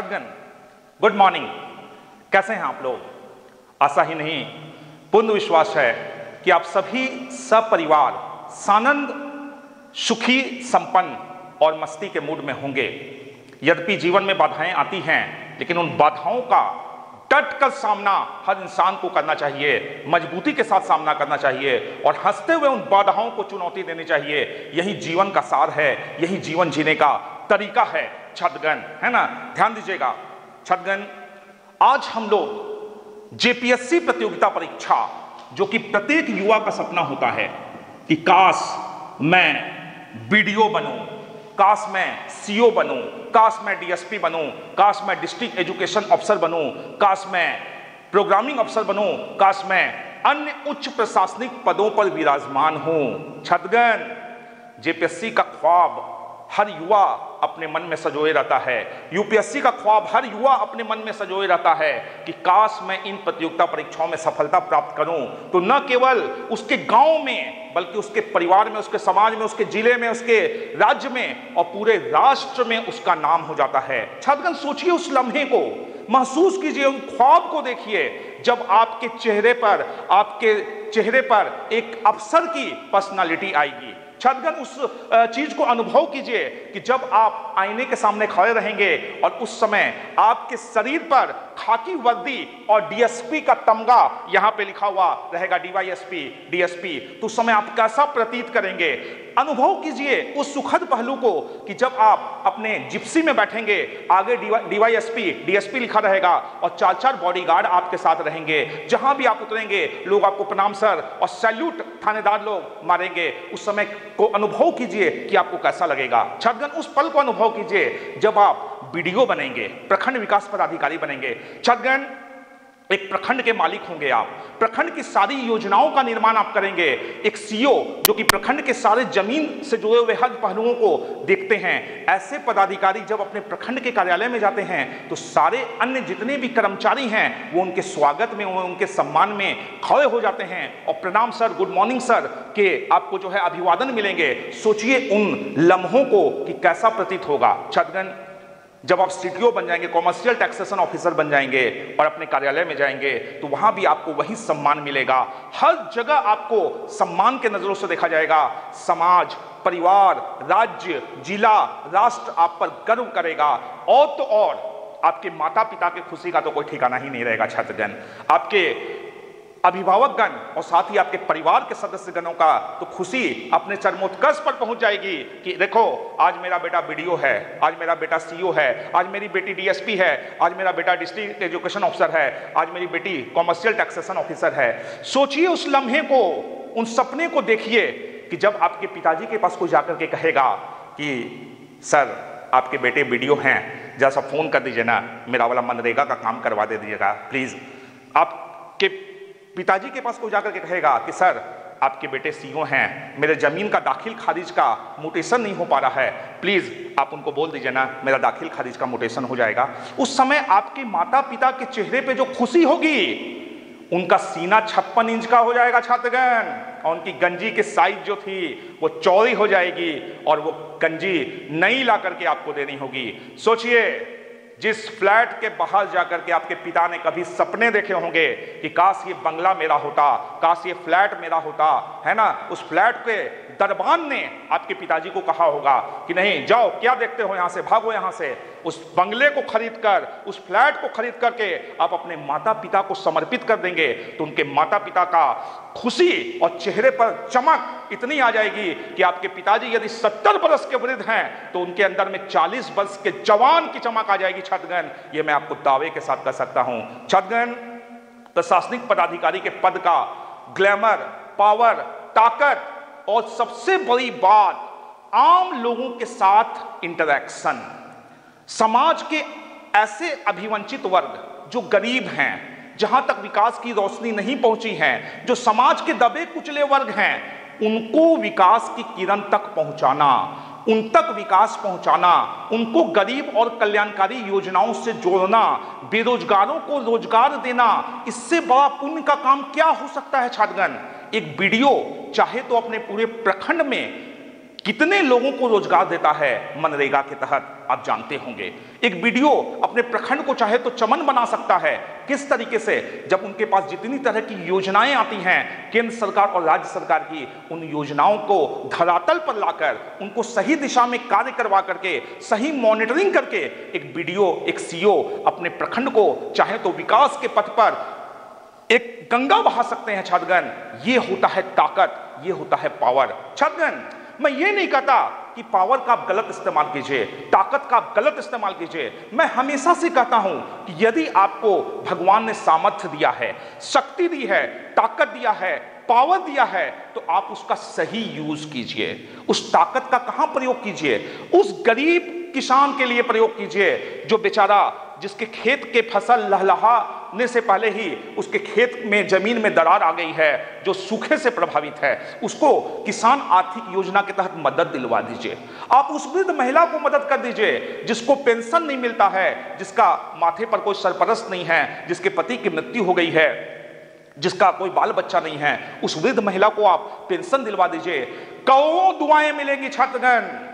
छदगन good morning कैसे हैं आप लोग? आशा ही नहीं, पूर्ण विश्वास है कि आप सभी सपरिवार सानंद, सुखी, संपन्न और मस्ती के मूड में होंगे। यद्यपि जीवन में बाधाएँ आती हैं, लेकिन उन बाधाओं का डट कर सामना हर इंसान को करना चाहिए, मजबूती के साथ सामना करना चाहिए और हँसते हुए उन बाधाओं को चुनौती देनी चाहिए। यही जीवन का सार है, यही जीवन जीने का तरीका है। छदगन है ना? ध्यान दीजिएगा छदगन आज हम लोग जेपीएससी प्रतियोगिता परीक्षा, जो कि प्रत्येक युवा का सपना होता है, कि काश मैं बीडीओ बनूं, काश मैं सीओ बनूं, काश मैं डीएसपी बनूं, काश मैं डिस्ट्रिक्ट एजुकेशन अफसर बनूं, काश मैं प्रोग्रामिंग अफसर बनूं, काश मैं अन्य उच्च प्रशासनिक पदों पर विराजमान हूँ। छतगन, जेपीएससी का ख्वाब हर युवा अपने मन में सजोए रहता है। यूपीएससी का ख्वाब हर युवा अपने मन में सजोए रहता है कि काश मैं इन प्रतियोगिता परीक्षाओं में सफलता प्राप्त करूँ। तो न केवल उसके गाँव में, बल्कि उसके परिवार में, उसके समाज में, उसके ज़िले में, उसके राज्य में और पूरे राष्ट्र में उसका नाम हो जाता है। छात्रगण, सोचिए उस लम्हे को। महसूस कीजिए उन ख्वाब को देखिए, जब आपके चेहरे पर, आपके चेहरे पर एक अफसर की पर्सनालिटी आएगी। छदगन उस चीज़ को अनुभव कीजिए कि जब आप आईने के सामने खड़े रहेंगे और उस समय आपके शरीर पर खाकी वर्दी और डीएसपी का तमगा यहाँ पे लिखा हुआ रहेगा डीवाईएसपी, डीएसपी। तो उस समय आप कैसा प्रतीत करेंगे? अनुभव कीजिए उस सुखद पहलू को कि जब आप अपने जिप्सी में बैठेंगे, आगे डीवाईएसपी, डीएसपी लिखा रहेगा और चार चार बॉडीगार्ड आपके साथ रहेंगे। जहाँ भी आप उतरेंगे, लोग आपको प्रणाम सर और सैल्यूट थानेदार लोग मारेंगे। उस समय को अनुभव कीजिए कि आपको कैसा लगेगा। छठगन उस पल को अनुभव कीजिए जब आप बीडीओ बनेंगे, प्रखंड विकास पदाधिकारी बनेंगे। छठगन एक प्रखंड के मालिक होंगे आप। प्रखंड की सारी योजनाओं का निर्माण आप करेंगे। एक सीओ जो कि प्रखंड के सारे ज़मीन से जुड़े हुए हर पहलुओं को देखते हैं। ऐसे पदाधिकारी जब अपने प्रखंड के कार्यालय में जाते हैं तो सारे अन्य जितने भी कर्मचारी हैं, वो उनके स्वागत में उनके सम्मान में खड़े हो जाते हैं। और प्रणाम सर, गुड मॉर्निंग सर, के आपको जो है अभिवादन मिलेंगे। सोचिए उन लम्हों को कि कैसा प्रतीत होगा। छतगन जब आप सीटीओ बन जाएँगे कॉमर्शियल टैक्सेशन ऑफिसर बन जाएँगे और अपने कार्यालय में जाएँगे तो वहाँ भी आपको वही सम्मान मिलेगा। हर जगह आपको सम्मान के नज़रों से देखा जाएगा। समाज, परिवार, राज्य, जिला, राष्ट्र आप पर गर्व करेगा। और तो और, आपके माता पिता के खुशी का तो कोई ठिकाना ही नहीं रहेगा, छात्रजन। आपके अभिभावकगण और साथ ही आपके परिवार के सदस्यगणों का तो खुशी अपने चरमोत्कर्ष पर पहुँच जाएगी कि देखो, आज मेरा बेटा बीडीओ है, आज मेरा बेटा सीईओ है, आज मेरी बेटी डीएसपी है, आज मेरा बेटा डिस्ट्रिक्ट एजुकेशन ऑफिसर है, आज मेरी बेटी कॉमर्शियल टैक्सेशन ऑफिसर है। सोचिए उस लम्हे को, उन सपने को देखिए कि जब आपके पिताजी के पास कोई जाकर के कहेगा कि, सर, आपके बेटे वीडियो हैं जैसा फ़ोन कर दीजिए ना, मेरा वाला मनरेगा का काम करवा दे दीजिएगा, प्लीज़। आपके पिताजी के पास कोई जाकर के कहेगा कि, सर, आपके बेटे सीओ हैं। मेरे ज़मीन का दाखिल खारिज का मोटेशन नहीं हो पा रहा है। प्लीज़, आप उनको बोल दीजिए ना, मेरा दाखिल खारिज का मोटेशन हो जाएगा। उस समय आपके माता पिता के चेहरे पे जो खुशी होगी, उनका सीना छप्पन इंच का हो जाएगा, छात्रगण। और उनकी गंजी की साइज़ जो थी, वो चौड़ी हो जाएगी और वो गंजी नई ला करके आपको देनी होगी। सोचिए जिस फ्लैट के बाहर जाकर के आपके पिता ने कभी सपने देखे होंगे कि काश ये बंगला मेरा होता, काश ये फ्लैट मेरा होता, है ना? उस फ्लैट के दरबान ने आपके पिताजी को कहा होगा कि नहीं, जाओ, क्या देखते हो यहाँ से? भागो यहाँ से। उस बंगले को खरीद कर उस फ्लैट को खरीद करके आप अपने माता पिता को समर्पित कर देंगे तो उनके माता पिता का खुशी और चेहरे पर चमक इतनी आ जाएगी कि आपके पिताजी यदि सत्तर बरस के वृद्ध हैं तो उनके अंदर में चालीस वर्ष के जवान की चमक आ जाएगी छतगन ये मैं आपको दावे के साथ कर सकता हूँ। छतगन प्रशासनिक पदाधिकारी के पद का ग्लैमर, पावर, ताकत और सबसे बड़ी बात, आम लोगों के साथ इंटरेक्शन। समाज के ऐसे अभिवंचित वर्ग जो गरीब हैं, जहाँ तक विकास की रोशनी नहीं पहुँची है, जो समाज के दबे कुचले वर्ग हैं, उनको विकास की किरण तक पहुंचाना, उन तक विकास पहुंचाना, उनको गरीब और कल्याणकारी योजनाओं से जोड़ना, बेरोजगारों को रोज़गार देना, इससे बड़ा पुण्य का काम क्या हो सकता है, छात्रगण? एक वीडियो, चाहे तो अपने पूरे प्रखंड में कितने लोगों को रोज़गार देता है मनरेगा के तहत, आप जानते होंगे। एक वीडियो अपने प्रखंड को चाहे तो चमन बना सकता है। किस तरीके से? जब उनके पास जितनी तरह की योजनाएँ आती हैं, केंद्र सरकार और राज्य सरकार की, उन योजनाओं को धरातल पर लाकर, उनको सही दिशा में कार्य करवा करके, सही मॉनिटरिंग करके, एक वीडियो, एक सीओ अपने प्रखंड को चाहे तो विकास के पथ पर एक गंगा बहा सकते हैं छात्रगण ये होता है ताकत, ये होता है पावर। छात्रगण मैं ये नहीं कहता कि पावर का आप गलत इस्तेमाल कीजिए, ताकत का आप गलत इस्तेमाल कीजिए। मैं हमेशा से कहता हूँ कि यदि आपको भगवान ने सामर्थ्य दिया है, शक्ति दी है, ताकत दिया है पावर दिया है तो आप उसका सही यूज़ कीजिए। उस ताकत का कहाँ प्रयोग कीजिए? उस गरीब किसान के लिए प्रयोग कीजिए, जो बेचारा जिसके खेत के फ़सल लहलहाने से पहले ही उसके खेत में, ज़मीन में दरार आ गई है, जो सूखे से प्रभावित है। उसको किसान आर्थिक योजना के तहत मदद दिलवा दीजिए। आप उस वृद्ध महिला को मदद कर दीजिए, जिसको पेंशन नहीं मिलता है, जिसका माथे पर कोई सरपरस्त नहीं है, जिसके पति की मृत्यु हो गई है, जिसका कोई बाल बच्चा नहीं है, उस वृद्ध महिला को आप पेंशन दिलवा दीजिए। करोड़ों दुआएँ मिलेंगी, छात्रगण।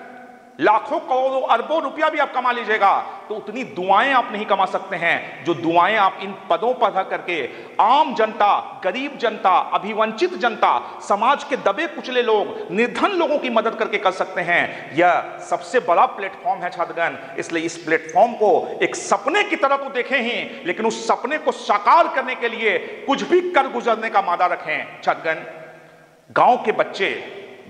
लाखों करोड़ों अरबों रुपया भी आप कमा लीजिएगा। तो उतनी दुआएँ आप नहीं कमा सकते हैं। जो दुआएँ आप इन पदों पर रह करके आम जनता, गरीब जनता, अभिवंचित जनता, समाज के दबे कुचले लोग, निर्धन लोगों की मदद करके कर सकते हैं। यह सबसे बड़ा प्लेटफॉर्म है छात्रगण। इसलिए इस प्लेटफॉर्म को एक सपने की तरह तो देखें ही, लेकिन उस सपने को साकार करने के लिए कुछ भी कर गुजरने का मादा रखें। छात्रगण, गाँव के बच्चे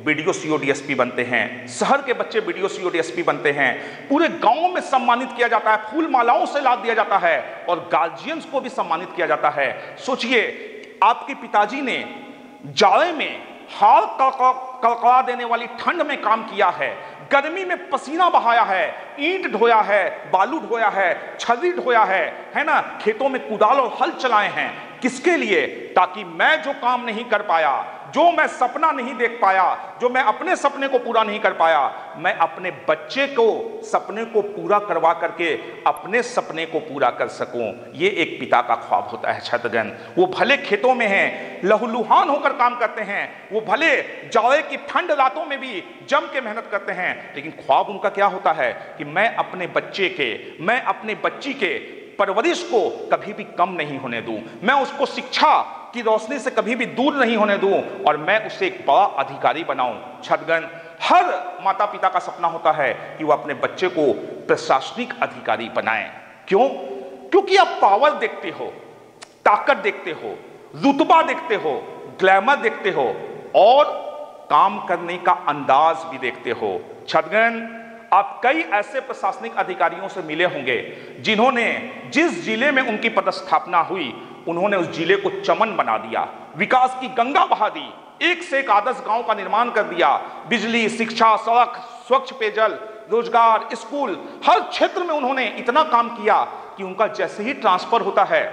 बीडीओ सीओ डीएसपी बनते हैं, शहर के बच्चे बीडीओ सीओ डीएसपी बनते हैं, पूरे गाँव में सम्मानित किया जाता है फूल मालाओं से लाद दिया जाता है और गार्जियंस को भी सम्मानित किया जाता है। सोचिए, आपके पिताजी ने जाड़े में हाल कड़कड़ा देने वाली ठंड में काम किया है, गर्मी में पसीना बहाया है, ईंट ढोया है, बालू ढोया है, छर्री ढोया है है ना? खेतों में कुदाल और हल चलाए हैं। किसके लिए? ताकि मैं जो काम नहीं कर पाया जो मैं सपना नहीं देख पाया, जो मैं अपने सपने को पूरा नहीं कर पाया, मैं अपने बच्चे को, सपने को पूरा करवा करके अपने सपने को पूरा कर सकूँ। ये एक पिता का ख्वाब होता है छतगन वो भले खेतों में हैं, लहूलुहान होकर काम करते हैं, वो भले जाड़े की ठंड रातों में भी जम के मेहनत करते हैं, लेकिन ख्वाब उनका क्या होता है कि मैं अपने बच्चे के, मैं अपने बच्ची के परवरिश को कभी भी कम नहीं होने दूँ। मैं उसको शिक्षा की रोशनी से कभी भी दूर नहीं होने दूँ और मैं उसे एक बड़ा अधिकारी बनाऊँ। छतगन हर माता पिता का सपना होता है कि वो अपने बच्चे को प्रशासनिक अधिकारी बनाएँ। क्यों? क्योंकि आप पावर देखते हो, ताकत देखते हो, रुतबा देखते हो, ग्लैमर देखते हो और काम करने का अंदाज भी देखते हो। छतगन आप कई ऐसे प्रशासनिक अधिकारियों से मिले होंगे जिन्होंने जिस ज़िले में उनकी पदस्थापना हुई उन्होंने उस ज़िले को चमन बना दिया। विकास की गंगा बहा दी। एक से एक आदर्श गाँव का निर्माण कर दिया। बिजली, शिक्षा, सड़क, स्वच्छ पेयजल, रोज़गार, स्कूल, हर क्षेत्र में उन्होंने इतना काम किया कि उनका जैसे ही ट्रांसफ़र होता है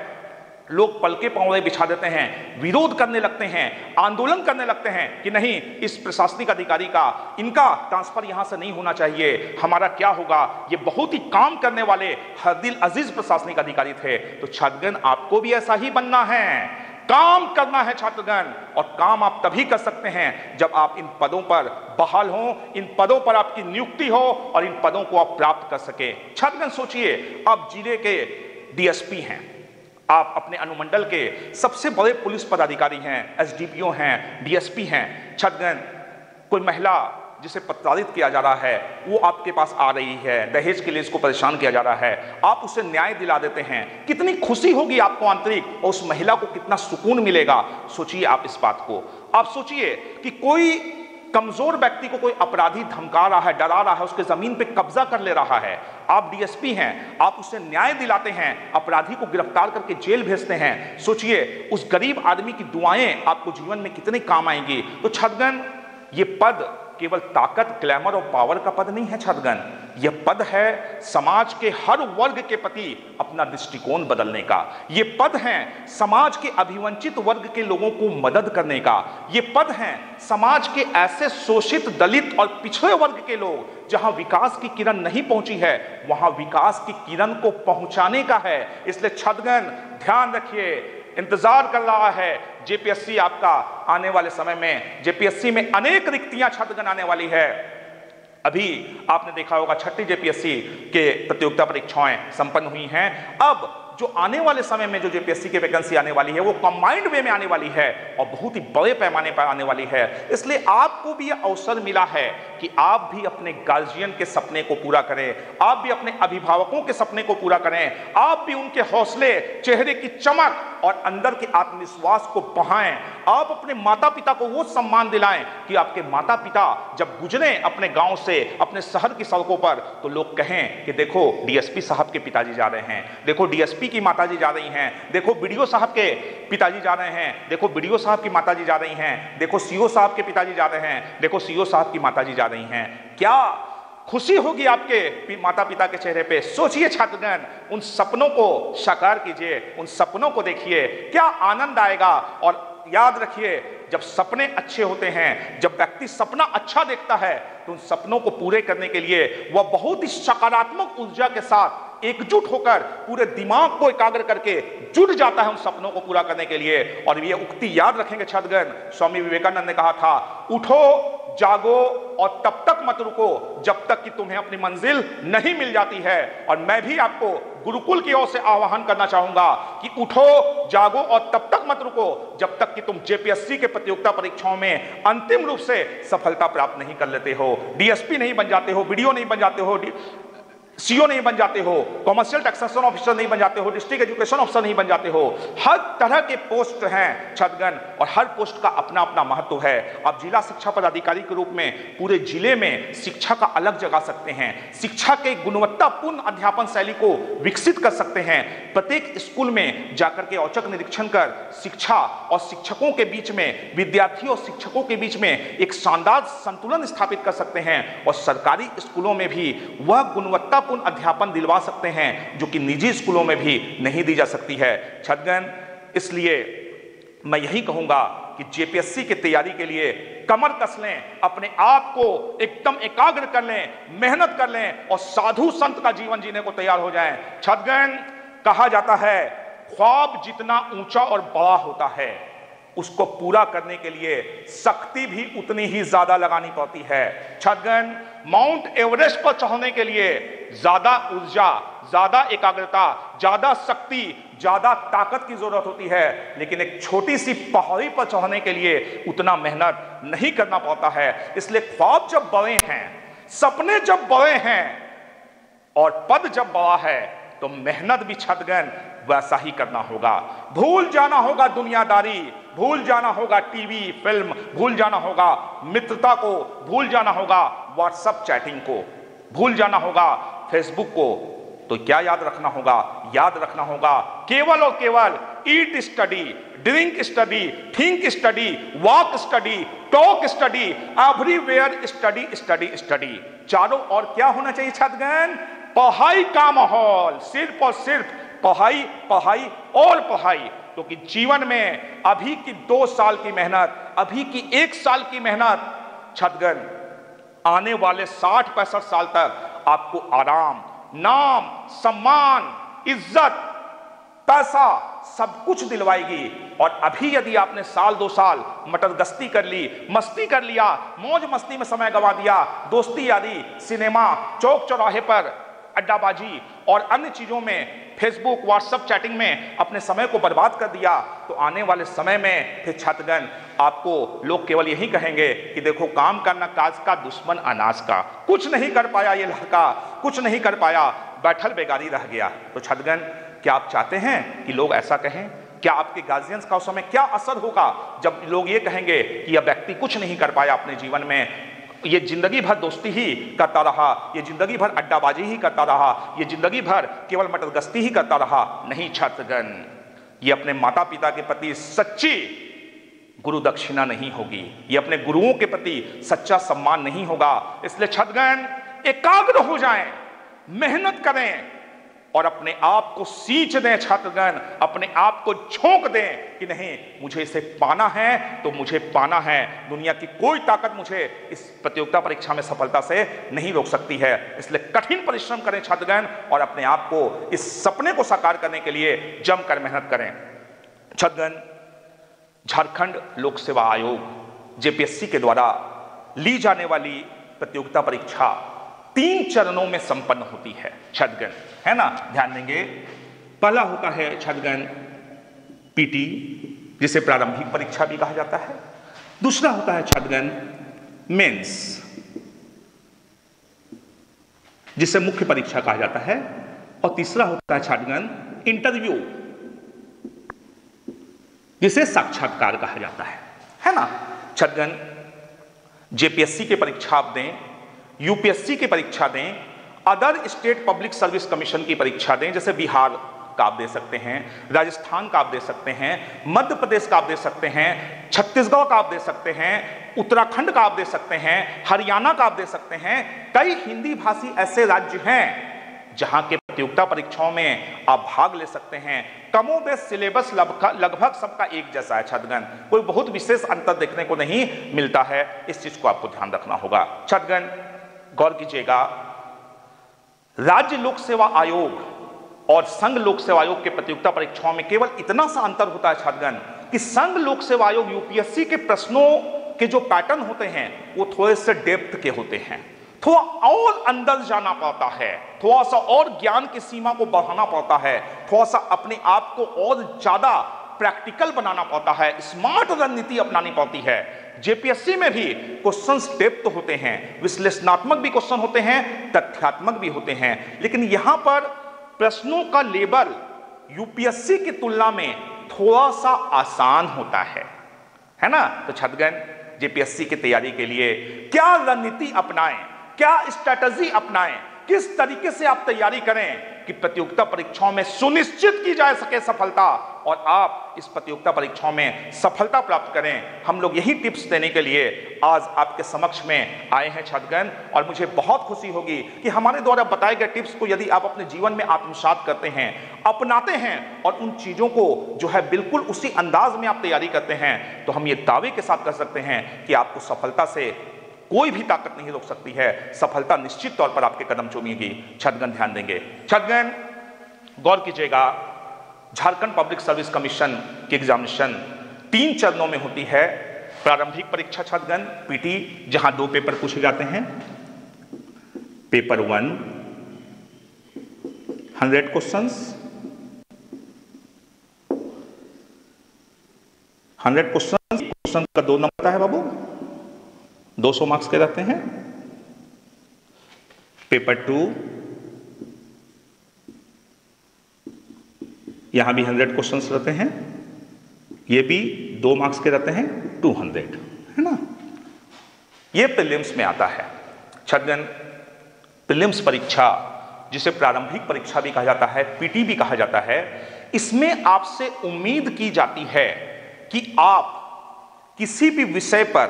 लोग पलके पावड़े बिछा देते हैं, विरोध करने लगते हैं, आंदोलन करने लगते हैं कि नहीं, इस प्रशासनिक अधिकारी का, इनका ट्रांसफ़र यहाँ से नहीं होना चाहिए, हमारा क्या होगा? ये बहुत ही काम करने वाले हरदिल अज़ीज़ प्रशासनिक अधिकारी थे। तो छात्रगण, आपको भी ऐसा ही बनना है। काम करना है छात्रगण, और काम आप तभी कर सकते हैं जब आप इन पदों पर बहाल हो, इन पदों पर आपकी नियुक्ति हो, और इन पदों को आप प्राप्त कर सके। छात्रगण, सोचिए आप ज़िले के डीएसपी हैं। आप अपने अनुमंडल के सबसे बड़े पुलिस पदाधिकारी हैं, एसडीपीओ हैं, डीएसपी हैं छतगन कोई महिला जिसे प्रताड़ित किया जा रहा है, वो आपके पास आ रही है, दहेज के लिए इसको परेशान किया जा रहा है। आप उसे न्याय दिला देते हैं। कितनी खुशी होगी आपको आंतरिक और उस महिला को कितना सुकून मिलेगा? सोचिए आप इस बात को। आप सोचिए कि कोई कमज़ोर व्यक्ति को कोई अपराधी धमका रहा है, डरा रहा है, उसके ज़मीन पे कब्जा कर ले रहा है। आप डीएसपी हैं, आप उसे न्याय दिलाते हैं, अपराधी को गिरफ़्तार करके जेल भेजते हैं। सोचिए, उस गरीब आदमी की दुआएँ आपको जीवन में कितने काम आएँगी। तो छदगन ये पद केवल ताकत ग्लैमर और पावर का पद नहीं है छदगन यह पद है समाज के हर वर्ग के प्रति अपना दृष्टिकोण बदलने का। ये पद है समाज के अभिवंचित वर्ग के लोगों को मदद करने का। ये पद है समाज के ऐसे शोषित, दलित और पिछड़े वर्ग के लोग, जहाँ विकास की किरण नहीं पहुँची है, वहाँ विकास की किरण को पहुँचाने का है। इसलिए छदगन ध्यान रखिए इंतज़ार कर रहा है जेपीएससी आपका आने वाले समय में। जेपीएससी में अनेक रिक्तियाँ छात्रगण आने वाली है। अभी आपने देखा होगा छठी जेपीएससी के प्रतियोगिता परीक्षाएँ संपन्न हुई हैं। अब जो आने वाले समय में जो जेपीएससी की वैकेंसी आने वाली है, वो कंबाइंड वे में आने वाली है और बहुत ही बड़े पैमाने पर आने वाली है। इसलिए आपको भी यह अवसर मिला है कि आप भी अपने गार्जियन के सपने को पूरा करें, आप भी अपने अभिभावकों के सपने को पूरा करें, आप भी उनके हौसले, चेहरे की चमक और अंदर के आत्मविश्वास को बहाएँ आप अपने माता पिता को वो सम्मान दिलाएँ कि आपके माता पिता जब गुजरे अपने गाँव से, अपने शहर की सड़कों पर तो लोग कहें कि देखो डीएसपी साहब के पिताजी जा रहे हैं। देखो डीएसपी की माताजी जा रही हैं। देखो बीडीओ साहब के पिताजी जा रहे हैं। देखो बीडीओ साहब की माताजी जा रही हैं। देखो सीओ साहब के पिताजी जा रहे हैं। देखो सीओ साहब की माताजी जा रही हैं। क्या खुशी होगी आपके माता पिता के चेहरे पे? सोचिए छात्रगण, उन सपनों को साकार कीजिए, उन सपनों को देखिए। क्या आनंद आएगा? और याद रखिए, जब सपने अच्छे होते हैं, जब व्यक्ति सपना अच्छा देखता है तो उन सपनों को पूरे करने के लिए वह बहुत ही सकारात्मक ऊर्जा के साथ एकजुट होकर पूरे दिमाग को एकाग्र करके जुट जाता है उन सपनों को पूरा करने के लिए। और ये उक्ति याद रखेंगे छात्रगण। स्वामी विवेकानंद ने कहा था, उठो, जागो और तब तक मत रुको जब तक कि तुम्हें अपनी मंजिल नहीं मिल जाती है। और मैं भी आपको गुरुकुल की ओर से आह्वान करना चाहूँगा कि उठो, जागो और तब तक मत रुको जब तक कि तुम जेपीएससी के प्रतियोगिता परीक्षाओं में अंतिम रूप से सफलता प्राप्त नहीं कर लेते हो। डीएसपी नहीं बन जाते हो वीडियो नहीं बन जाते हो सीओ नहीं बन जाते हो कॉमर्शियल टैक्सेशन ऑफिसर नहीं बन जाते हो डिस्ट्रिक्ट एजुकेशन ऑफिसर नहीं बन जाते हो, हर तरह के पोस्ट हैं छतगन और हर पोस्ट का अपना अपना महत्व है। आप जिला शिक्षा पदाधिकारी के रूप में पूरे ज़िले में शिक्षा का अलग जगा सकते हैं, शिक्षा के गुणवत्तापूर्ण अध्यापन शैली को विकसित कर सकते हैं। प्रत्येक स्कूल में जाकर के औचक निरीक्षण कर शिक्षा और शिक्षकों के बीच में विद्यार्थी और शिक्षकों के बीच में एक शानदार संतुलन स्थापित कर सकते हैं और सरकारी स्कूलों में भी वह गुणवत्ता गुणवत्तापूर्ण अध्यापन दिलवा सकते हैं, जो कि निजी स्कूलों में भी नहीं दी जा सकती है। छदगन इसलिए मैं यही कहूँगा कि जेपीएससी की तैयारी के लिए कमर कस लें, अपने आप को एकदम एकाग्र कर लें, मेहनत कर लें और साधु संत का जीवन जीने को तैयार हो जाएँ। छदगन कहा जाता है, ख्वाब जितना ऊँचा और बड़ा होता है उसको पूरा करने के लिए शक्ति भी उतनी ही ज़्यादा लगानी पड़ती है। छदगन माउंट एवरेस्ट पर चढ़ने के लिए ज़्यादा ऊर्जा, ज़्यादा एकाग्रता, ज़्यादा शक्ति, ज़्यादा ताकत की ज़रूरत होती है। लेकिन एक छोटी सी पहाड़ी पर चढ़ने के लिए उतना मेहनत नहीं करना पड़ता है। इसलिए ख्वाब जब बड़े हैं, सपने जब बड़े हैं और पद जब बड़ा है तो मेहनत भी छतगन वैसा ही करना होगा। भूल जाना होगा दुनियादारी। भूल जाना होगा टीवी, फ़िल्म, भूल जाना होगा मित्रता को, भूल जाना होगा व्हाट्सएप चैटिंग को, भूल जाना होगा फेसबुक को। तो क्या याद रखना होगा? याद रखना होगा केवल और केवल eat study drink study think study walk study talk study everywhere study study study चारों और क्या होना चाहिए छात्रगण? पढ़ाई का माहौल, सिर्फ़ और सिर्फ़ पढ़ाई पढ़ाई, और पढ़ाई। क्योंकि तो जीवन में अभी की दो साल की मेहनत, अभी की एक साल की मेहनत, छतगन, आने वाले साठ पैंसठ साल तक आपको आराम, नाम, सम्मान, इज़्ज़त, पैसा सब कुछ दिलवाएगी। और अभी यदि आपने साल दो साल मटर गस्ती कर ली, मस्ती कर लिया, मौज मस्ती में समय गवा दिया, दोस्ती यादी सिनेमा, चौक चौराहे पर अड्डाबाजी और अन्य चीज़ों में फेसबुक व्हाट्सएप चैटिंग में अपने समय को बर्बाद कर दिया तो आने वाले समय में फिर छात्रगण आपको लोग केवल यही कहेंगे कि देखो, काम करना काज का, दुश्मन अनाज का। कुछ नहीं कर पाया ये लड़का, कुछ नहीं कर पाया, बैठल बेगारी रह गया। तो छात्रगण, क्या आप चाहते हैं कि लोग ऐसा कहें? क्या आपके गार्जियंस का उस समय क्या असर होगा जब लोग ये कहेंगे कि यह व्यक्ति कुछ नहीं कर पाया अपने जीवन में? ये ज़िंदगी भर दोस्ती ही करता रहा, ये ज़िंदगी भर अड्डाबाजी ही करता रहा, ये ज़िंदगी भर केवल मटरगस्ती ही करता रहा। नहीं छात्रगण, ये अपने माता पिता के प्रति सच्ची गुरु दक्षिणा नहीं होगी, ये अपने गुरुओं के प्रति सच्चा सम्मान नहीं होगा। इसलिए छतगण एकाग्र हो जाएँ, मेहनत करें और अपने आप को सींच दें, छात्रगण। अपने आप को झोंक दें कि नहीं, मुझे इसे पाना है तो मुझे पाना है। दुनिया की कोई ताकत मुझे इस प्रतियोगिता परीक्षा में सफलता से नहीं रोक सकती है। इसलिए कठिन परिश्रम करें, छात्रगण, और अपने आप को इस सपने को साकार करने के लिए जमकर मेहनत करें। छतगण झारखंड लोक सेवा आयोग, जेपीएससी के द्वारा ली जाने वाली प्रतियोगिता परीक्षा तीन चरणों में संपन्न होती है। छदगन है ना? ध्यान देंगे। पहला होता है छदगन पीटी, जिसे प्रारंभिक परीक्षा भी कहा जाता है। दूसरा होता है छदगन मेंस, जिसे मुख्य परीक्षा कहा जाता है। और तीसरा होता है छात्रगण इंटरव्यू, जिसे साक्षात्कार कहा जाता है। है ना? छात्रगण जेपीएससी के परीक्षा आप दें, यूपीएससी की परीक्षा दें other state public service commission की परीक्षा दें, जैसे बिहार का आप दे सकते हैं, राजस्थान का आप दे सकते हैं, मध्य प्रदेश का आप दे सकते हैं, छत्तीसगढ़ का आप दे सकते हैं, उत्तराखंड का आप दे सकते हैं, हरियाणा का आप दे सकते हैं, कई हिंदी भाषी ऐसे राज्य हैं जहाँ के प्रतियोगिता परीक्षाओं में आप भाग ले सकते हैं। कमोबेश सिलेबस लगभग सबका एक जैसा है, छात्रगण। कोई बहुत विशेष अंतर देखने को नहीं मिलता है, इस चीज़ को आपको ध्यान रखना होगा। छात्रगण, गौर कीजिएगा राज्य लोक सेवा आयोग और संघ लोक सेवा आयोग के प्रतियोगिता परीक्षाओं में केवल इतना सा अंतर होता है छात्रगण कि संघ लोक सेवा आयोग यूपीएससी के प्रश्नों के जो पैटर्न होते हैं, वो थोड़े से डेप्थ के होते हैं। थोड़ा और अंदर जाना पड़ता है, थोड़ा सा और ज्ञान की सीमा को बढ़ाना पड़ता है, थोड़ा सा अपने आप को और ज़्यादा प्रैक्टिकल बनाना पड़ता है स्मार्ट रणनीति अपनानी पड़ती है। जेपीएससी में भी क्वेश्चन डेप्थ होते हैं, विश्लेषणात्मक भी क्वेश्चन होते हैं, तथ्यात्मक भी होते हैं। लेकिन यहाँ पर प्रश्नों का लेबल यूपीएससी की तुलना में थोड़ा सा आसान होता है। है ना? तो छतगन जेपीएससी की तैयारी के लिए क्या रणनीति अपनाएँ? क्या स्ट्रेटजी अपनाएँ? किस तरीके से आप तैयारी करें कि प्रतियोगिता परीक्षाओं में सुनिश्चित की जा सके सफलता? और आप इस प्रतियोगिता परीक्षाओं में सफलता प्राप्त करें। हम लोग यही टिप्स देने के लिए आज आपके समक्ष में आए हैं छात्रगण। और मुझे बहुत खुशी होगी कि हमारे द्वारा बताए गए टिप्स को यदि आप अपने जीवन में आत्मसात करते हैं, अपनाते हैं और उन चीज़ों को जो है बिल्कुल उसी अंदाज में आप तैयारी करते हैं तो हम ये दावे के साथ कर सकते हैं कि आपको सफलता से कोई भी ताकत नहीं रोक सकती है। सफलता निश्चित तौर पर आपके कदम चूमेगी। छतगन ध्यान देंगे। छतगन गौर कीजिएगा झारखंड पब्लिक सर्विस कमीशन की एग्जामिनेशन तीन चरणों में होती है। प्रारंभिक परीक्षा छात्रगण, पीटी, जहाँ दो पेपर पूछे जाते हैं। Paper one, hundred questions. Hundred question question का दो नंबर है बाबू। 200 मार्क्स के रहते हैं। पेपर टू यहाँ भी 100 क्वेश्चंस रहते हैं, ये भी दो मार्क्स के रहते हैं 200 है ना? ये प्रीलिम्स में आता है। छगन प्रीलिम्स परीक्षा, जिसे प्रारंभिक परीक्षा भी कहा जाता है, पीटी भी कहा जाता है, इसमें आपसे उम्मीद की जाती है कि आप किसी भी विषय पर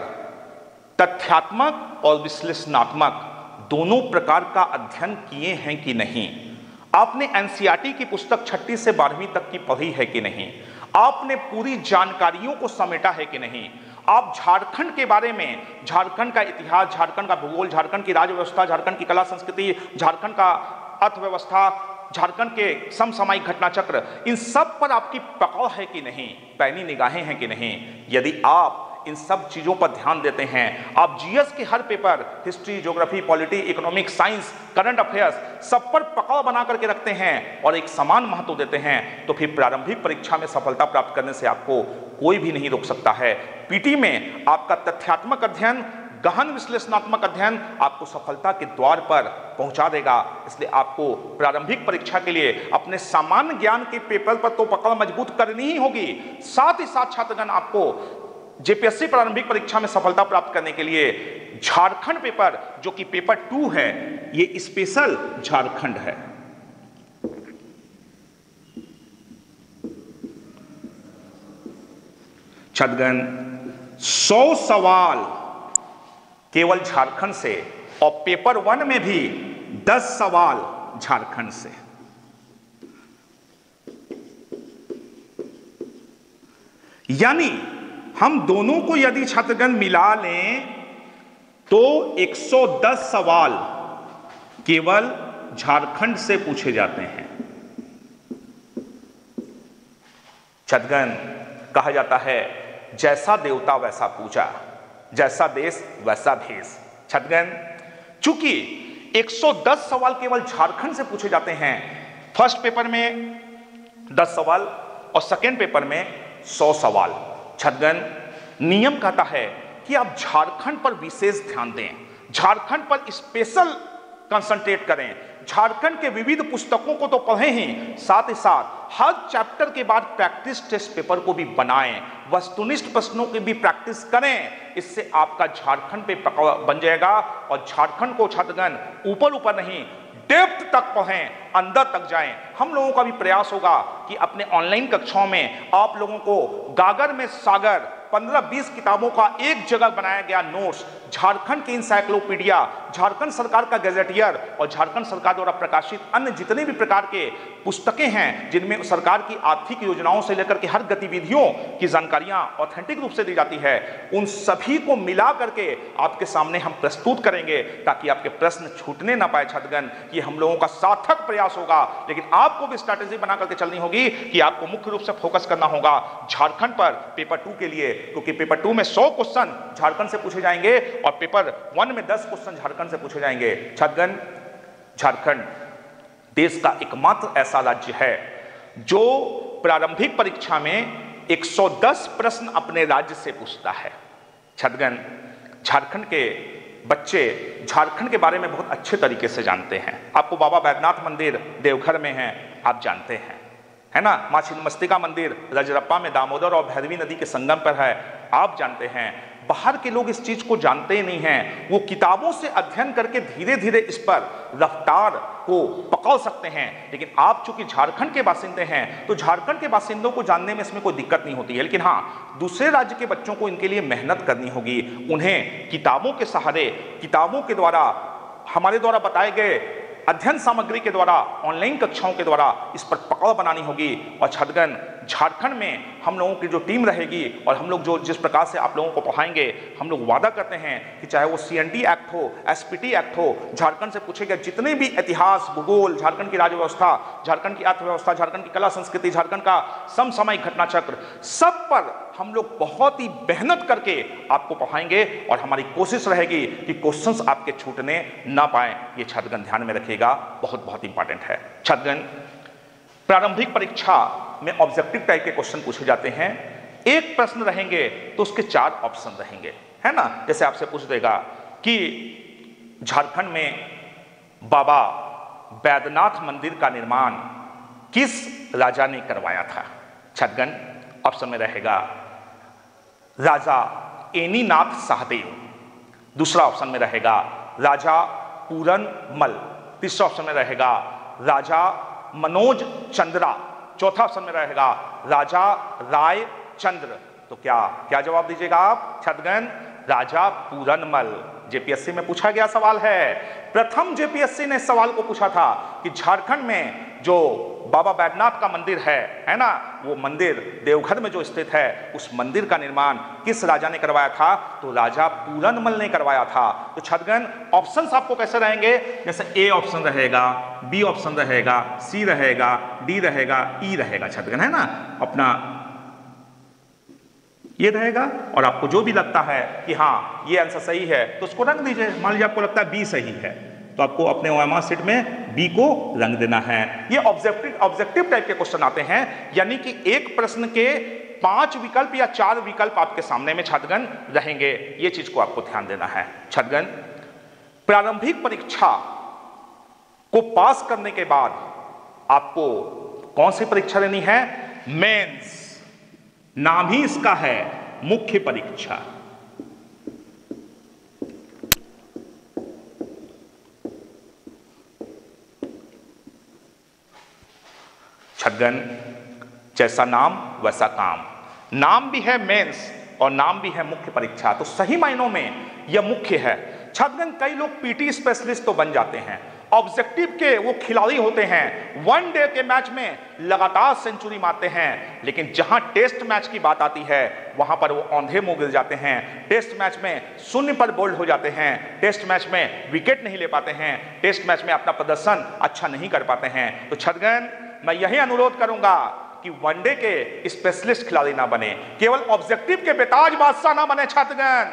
तथ्यात्मक और विश्लेषणात्मक दोनों प्रकार का अध्ययन किए हैं कि नहीं। आपने एनसीईआरटी की पुस्तक छठी से बारहवीं तक की पढ़ी है कि नहीं? आपने पूरी जानकारियों को समेटा है कि नहीं? आप झारखंड के बारे में, झारखंड का इतिहास, झारखंड का भूगोल, झारखंड की राज्य व्यवस्था झारखंड की कला संस्कृति, झारखंड का अर्थव्यवस्था, झारखंड के समसामयिक घटना चक्र इन सब पर आपकी पकड़ है कि नहीं? पैनी निगाहें हैं कि नहीं? यदि आप इन सब चीज़ों पर ध्यान देते हैं। आप जीएस के हर paper history geography polity economic science current affairs सब पर पकड़ बना करके रखते हैं और एक समान महत्व देते हैं तो फिर प्रारंभिक परीक्षा में सफलता प्राप्त करने से आपको कोई भी नहीं रोक सकता है। पीटी में आपका तथ्यात्मक अध्ययन, गहन विश्लेषणात्मक अध्ययन आपको सफलता के द्वार पर पहुँचा देगा। इसलिए आपको प्रारंभिक परीक्षा के लिए अपने सामान्य ज्ञान के पेपर पर तो पकड़ मज़बूत करनी ही होगी। साथ ही साथ छात्रगण आपको जेपीएससी प्रारंभिक परीक्षा में सफलता प्राप्त करने के लिए झारखंड पेपर, जो कि पेपर टू है, ये स्पेशल झारखंड है। छतगन सौ सवाल केवल झारखंड से, और पेपर वन में भी दस सवाल झारखंड से। यानी हम दोनों को यदि छात्रगण मिला लें तो 110 सवाल केवल झारखंड से पूछे जाते हैं। छतगन कहा जाता है, जैसा देवता वैसा पूजा, जैसा देश वैसा भेष। छतगन चूँकि 110 सवाल केवल झारखंड से पूछे जाते हैं, फ़र्स्ट पेपर में 10 सवाल और सेकेंड पेपर में 100 सवाल। छदगन नियम कहता है कि आप झारखंड पर विशेष ध्यान दें। झारखंड पर स्पेशल कंसंट्रेट करें। झारखंड के विविध पुस्तकों को तो पढ़ें ही। साथ ही साथ हर चैप्टर के बाद प्रैक्टिस टेस्ट पेपर को भी बनाएँ। वस्तुनिष्ठ प्रश्नों की भी प्रैक्टिस करें। इससे आपका झारखंड पे बन जाएगा। और झारखंड को छात्रगण ऊपर ऊपर नहीं डेप्थ तक पहुँचे, अंदर तक जाएँ। हम लोगों का भी प्रयास होगा कि अपने ऑनलाइन कक्षाओं में आप लोगों को गागर में सागर 15-20 किताबों का एक जगह बनाया गया नोट्स झारखंड की इंसाइक्लोपीडिया झारखंड सरकार का गैजेटियर और झारखंड सरकार द्वारा प्रकाशित अन्य जितने भी प्रकार के पुस्तकें हैं, जिनमें सरकार की आर्थिक योजनाओं से लेकर के हर गतिविधियों की जानकारियाँ ऑथेंटिक रूप से दी जाती है, उन सभी को मिला करके आपके सामने हम प्रस्तुत करेंगे ताकि आपके प्रश्न छूटने ना पाए छतगन ये हम लोगों का सार्थक प्रयास होगा, लेकिन आपको भी स्ट्रैटेजी बना करके चलनी होगी कि आपको मुख्य रूप से फोकस करना होगा झारखंड पर पेपर टू के लिए, क्योंकि पेपर टू में सौ क्वेश्चन झारखंड से पूछे जाएँगे और पेपर वन में दस क्वेश्चन झारखंड से पूछे जाएँगे। छतगन झारखंड, देश का एकमात्र ऐसा राज्य है, जो प्रारंभिक परीक्षा में 110 प्रश्न अपने राज्य से पूछता है। छतगन झारखंड के बच्चे झारखंड के बारे में बहुत अच्छे तरीके से जानते हैं। आपको बाबा बैद्यनाथ मंदिर देवघर में है, आप जानते हैं। है ना? माँ छिन्नमस्तिका मंदिर रजरप्पा में दामोदर और भैरवी नदी के संगम पर है, आप जानते हैं। बाहर के लोग इस चीज़ को जानते ही नहीं हैं। वो किताबों से अध्ययन करके धीरे धीरे इस पर रफ्तार को पकड़ सकते हैं। लेकिन आप चूँकि झारखंड के बासिंदे हैं तो झारखंड के बासिंदों को जानने में इसमें कोई दिक्कत नहीं होती है। लेकिन हाँ दूसरे राज्य के बच्चों को इनके लिए मेहनत करनी होगी। उन्हें किताबों के सहारे, किताबों के द्वारा, हमारे द्वारा बताए गए अध्ययन सामग्री के द्वारा, ऑनलाइन कक्षाओं के द्वारा इस पर पकड़ बनानी होगी। और छदगन झारखंड में हम लोगों की जो टीम रहेगी और हम लोग जो जिस प्रकार से आप लोगों को पढ़ाएँगे, हम लोग वादा करते हैं कि चाहे वो सी एक्ट हो एसपीटी एक्ट हो, झारखंड से पूछे गए जितने भी इतिहास, भूगोल, झारखंड की राज्य व्यवस्था झारखंड की अर्थव्यवस्था, झारखंड की कला संस्कृति, झारखंड का समसामयिक घटना चक्र सब पर हम लोग बहुत ही मेहनत करके आपको पढ़ाएँगे और हमारी कोशिश रहेगी कि क्वेश्चंस आपके छूटने ना पाए। ये छात्रगण ध्यान में रखिएगा। बहुत बहुत इंपॉर्टेंट है छात्रगण प्रारंभिक परीक्षा में ऑब्जेक्टिव टाइप के क्वेश्चन पूछे जाते हैं। एक प्रश्न रहेंगे तो उसके चार ऑप्शन रहेंगे, है ना? जैसे आपसे पूछ देगा कि झारखंड में बाबा बैद्यनाथ मंदिर का निर्माण किस राजा ने करवाया था? छतगन ऑप्शन में रहेगा राजा एनीनाथ सहदेव दूसरा ऑप्शन में रहेगा राजा पूरन मल तीसरा ऑप्शन में रहेगा राजा मनोज चंद्रा, चौथा ऑप्शन में रहेगा राजा राय चंद्र। तो क्या क्या जवाब दीजिएगा आप? छतगन, राजा पूरनमल। जेपीएससी में पूछा गया सवाल है। प्रथम जेपीएससी ने सवाल को पूछा था कि झारखंड में जो बाबा बैद्यनाथ का मंदिर है है ना? वो मंदिर देवघर में जो स्थित है, उस मंदिर का निर्माण किस राजा ने करवाया था? तो राजा पूरनमल ने करवाया था। तो छदगन ऑप्शंस आपको कैसे रहेंगे? जैसे ए ऑप्शन रहेगा बी ऑप्शन रहेगा सी रहेगा डी रहेगा ई रहेगा छदगन है ना? अपना ये रहेगा, और आपको जो भी लगता है कि हाँ ये आंसर सही है तो उसको रंग दीजिए। मान लीजिए आपको लगता है बी सही है। तो आपको अपने ओएमआर सीट में बी को रंग देना है। ये ऑब्जेक्टिव ऑब्जेक्टिव टाइप के क्वेश्चन आते हैं। यानी कि एक प्रश्न के पाँच विकल्प या चार विकल्प आपके सामने में छात्रगण रहेंगे। ये चीज़ को आपको ध्यान देना है। छात्रगण, प्रारंभिक परीक्षा को पास करने के बाद आपको कौन सी परीक्षा लेनी है? मेंस। नाम ही इसका है मुख्य परीक्षा। छगन जैसा नाम, वैसा काम। नाम भी है मेंस और नाम भी है मुख्य परीक्षा। तो सही मायनों में यह मुख्य है। छदगन कई लोग पीटी स्पेशलिस्ट तो बन जाते हैं। ऑब्जेक्टिव के वो खिलाड़ी होते हैं। वन डे के मैच में लगातार सेंचुरी मारते हैं। लेकिन जहाँ टेस्ट मैच की बात आती है, वहाँ पर वो औंधे मुँह गिर जाते हैं। टेस्ट मैच में शून्य पर बोल्ड हो जाते हैं। टेस्ट मैच में विकेट नहीं ले पाते हैं। टेस्ट मैच में अपना प्रदर्शन अच्छा नहीं कर पाते हैं। तो छदगन मैं यही अनुरोध करूँगा कि वनडे के स्पेशलिस्ट खिलाड़ी ना बने, केवल ऑब्जेक्टिव के बेताज बादशाह ना बने, छात्रगण।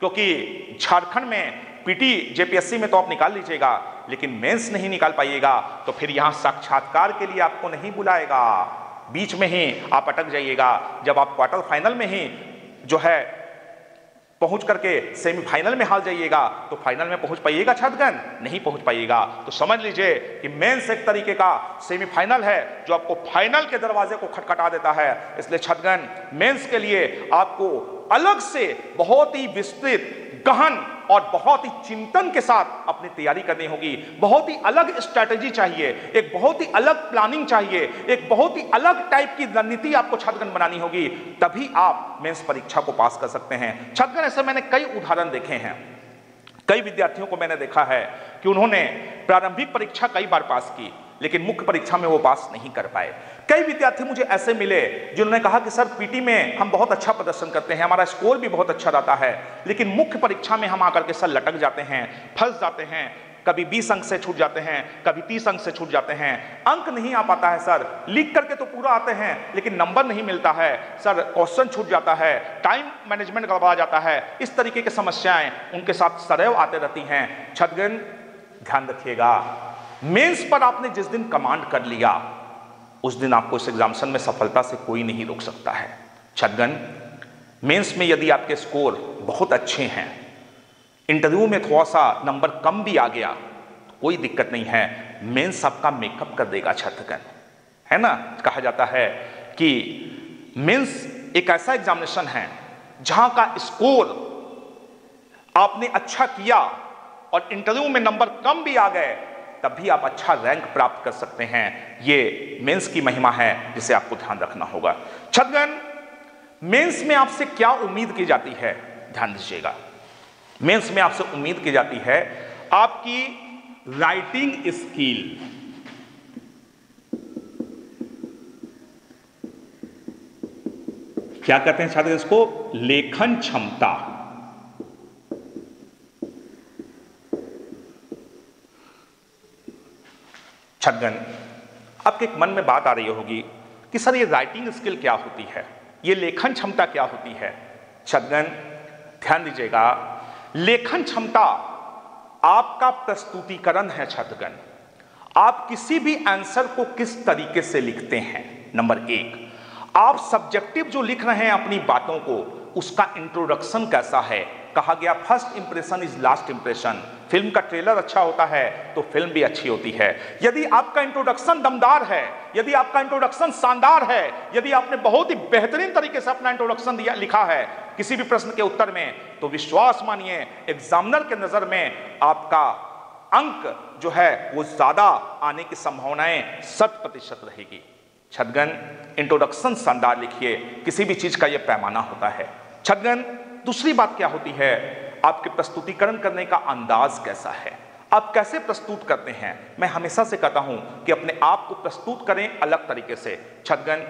क्योंकि झारखंड में पीटी जेपीएससी में तो आप निकाल लीजिएगा, लेकिन मेंस नहीं निकाल पाइएगा तो फिर यहाँ साक्षात्कार के लिए आपको नहीं बुलाएगा। बीच में ही आप अटक जाइएगा, जब आप क्वार्टर फाइनल में ही जो है पहुँच करके सेमीफाइनल में हाल जाइएगा तो फाइनल में पहुँच पाइएगा छतगन, नहीं पहुँच पाइएगा। तो समझ लीजिए कि मेंस एक तरीके का सेमीफाइनल है जो आपको फाइनल के दरवाजे को खटखटा देता है। इसलिए छतगन, मेंस के लिए आपको अलग से बहुत ही विस्तृत, गहन और बहुत ही चिंतन के साथ अपनी तैयारी करनी होगी। बहुत ही अलग स्ट्रैटेजी चाहिए, एक बहुत ही अलग प्लानिंग चाहिए, एक बहुत ही अलग टाइप की रणनीति आपको छात्रगण बनानी होगी। तभी आप मेंस परीक्षा को पास कर सकते हैं। छात्रगण, ऐसे मैंने कई उदाहरण देखे हैं। कई विद्यार्थियों को मैंने देखा है कि उन्होंने प्रारंभिक परीक्षा कई बार पास की। लेकिन मुख्य परीक्षा में वो पास नहीं कर पाए। कई विद्यार्थी मुझे ऐसे मिले जिन्होंने कहा कि, सर, पीटी में हम बहुत अच्छा प्रदर्शन करते हैं, हमारा स्कोर भी बहुत अच्छा रहता है, लेकिन मुख्य परीक्षा में हम आकर के, सर, लटक जाते हैं, फंस जाते हैं, कभी बीस अंक से छूट जाते हैं, कभी तीस अंक से छूट जाते हैं। अंक नहीं आ पाता है, सर। लिख करके तो पूरा आते हैं, लेकिन नंबर नहीं मिलता है। सर, क्वेश्चन छूट जाता है, टाइम मैनेजमेंट गड़बड़ा जाता है, इस तरीके की समस्याएँ उनके साथ सदैव आते रहती हैं। छतगन ध्यान रखिएगा। मेंस पर आपने जिस दिन कमांड कर लिया, उस दिन आपको इस एग्जामिशन में सफलता से कोई नहीं रोक सकता है। छदगन मेंस में यदि आपके स्कोर बहुत अच्छे हैं इंटरव्यू में थोड़ा सा नंबर कम भी आ गया तो कोई दिक्कत नहीं है। मेंस आपका मेकअप कर देगा छतगन है ना? कहा जाता है कि मेंस एक ऐसा एग्जामिनेशन है, जहाँ का स्कोर आपने अच्छा किया और इंटरव्यू में नंबर कम भी आ गए तब भी आप अच्छा रैंक प्राप्त कर सकते हैं। ये मेंस की महिमा है, जिसे आपको ध्यान रखना होगा। छदगन, मेंस में आपसे क्या उम्मीद की जाती है? ध्यान दीजिएगा। मेंस में आपसे उम्मीद की जाती है आपकी राइटिंग स्किल क्या कहते हैं छात्र इसको? लेखन क्षमता। छगन आपके मन में बात आ रही होगी कि सर ये राइटिंग स्किल क्या होती है? ये लेखन क्षमता क्या होती है? छगन ध्यान दीजिएगा, लेखन क्षमता आपका प्रस्तुतिकरण है छतगन आप किसी भी आंसर को किस तरीके से लिखते हैं? नंबर एक, आप सब्जेक्टिव जो लिख रहे हैं अपनी बातों को, उसका इंट्रोडक्शन कैसा है? कहा गया first impression is last impression film का ट्रेलर अच्छा होता है तो फ़िल्म भी अच्छी होती है। यदि आपका इंट्रोडक्शन दमदार है, यदि आपका इंट्रोडक्शन शानदार है, यदि आपने बहुत ही बेहतरीन तरीके से अपना इंट्रोडक्शन दिया, लिखा है किसी भी प्रश्न के उत्तर में तो विश्वास मानिए एग्जामिनर के नज़र में आपका अंक जो है, वो ज़्यादा आने की संभावनाएँ शत प्रतिशत रहेगी। छदगन इंट्रोडक्शन शानदार लिखिए, किसी भी चीज़ का यह पैमाना होता है। छदगन, दूसरी बात क्या होती है? आपके प्रस्तुतिकरण करने का अंदाज कैसा है? आप कैसे प्रस्तुत करते हैं? मैं हमेशा से कहता हूँ कि अपने आप को प्रस्तुत करें अलग तरीके से। छगन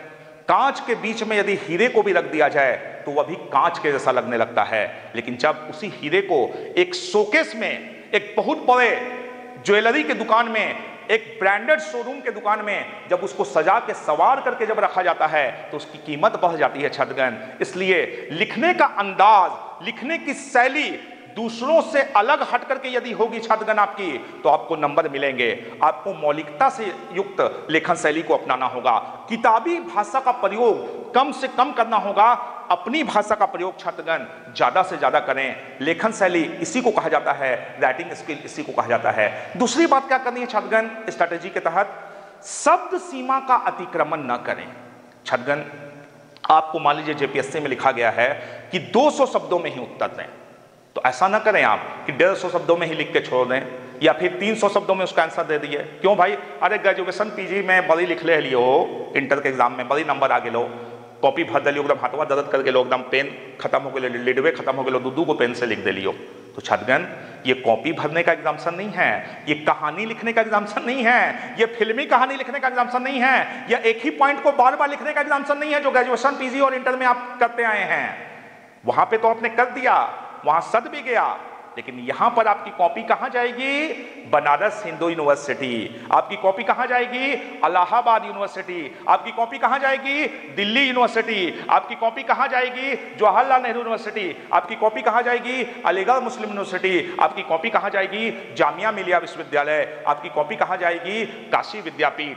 कांच के बीच में यदि हीरे को भी रख दिया जाए तो वह भी कांच के जैसा लगने लगता है। लेकिन जब उसी हीरे को एक शोकेस में, एक बहुत बड़े ज्वेलरी के दुकान में एक ब्रांडेड शोरूम के दुकान में जब उसको सजा के सवार करके जब रखा जाता है तो उसकी कीमत बढ़ जाती है छतगन इसलिए लिखने का अंदाज, लिखने की शैली दूसरों से अलग हट करके यदि होगी छात्रगण आपकी तो आपको नंबर मिलेंगे। आपको मौलिकता से युक्त लेखन शैली को अपनाना होगा। किताबी भाषा का प्रयोग कम से कम करना होगा। अपनी भाषा का प्रयोग छात्रगण ज़्यादा से ज़्यादा करें। लेखन शैली इसी को कहा जाता है राइटिंग स्किल इसी को कहा जाता है। दूसरी बात क्या करनी है छात्रगण स्ट्रेटेजी के तहत शब्द सीमा का अतिक्रमण न करें। छात्रगण आपको मान लीजिए जेपीएससी में लिखा गया है कि 200 शब्दों में ही उत्तर दें। तो ऐसा ना करें आप कि डेढ़ सौ शब्दों में ही लिख के छोड़ दें, या फिर तीन सौ शब्दों में उसका आंसर दे दिए। क्यों भाई? अरे ग्रेजुएशन पीजी में बड़ी लिख ले लियो इंटर के एग्ज़ाम में बड़ी नंबर आगे लो कॉपी भर दिलियो एकदम हाथवा दर्द करके लो, एकदम पेन खत्म हो गए लिडवे खत्म हो गए दूधू को पेन से लिख दे लियो। तो छात्रगण, ये कॉपी भरने का एग्जाम्सन नहीं है, ये कहानी लिखने का एग्जाम्सन नहीं है, ये फिल्मी कहानी लिखने का एग्जाम्सन नहीं है, या एक ही पॉइंट को बार बार लिखने का एग्जाम्सन नहीं है जो ग्रेजुएशन पीजी और इंटर में आप करते आए हैं। वहाँ पे तो आपने कर दिया वहाँ सद भी गया। लेकिन यहाँ पर आपकी कॉपी कहाँ जाएगी? बनारस हिंदू यूनिवर्सिटी। आपकी कॉपी कहाँ जाएगी? इलाहाबाद यूनिवर्सिटी। आपकी कॉपी कहाँ जाएगी? दिल्ली यूनिवर्सिटी। आपकी कॉपी कहाँ जाएगी? जवाहरलाल नेहरू यूनिवर्सिटी। आपकी कॉपी कहाँ जाएगी? अलीगढ़ मुस्लिम यूनिवर्सिटी। आपकी कॉपी कहाँ जाएगी? जामिया मिलिया विश्वविद्यालय। आपकी कॉपी कहाँ जाएगी? काशी विद्यापीठ।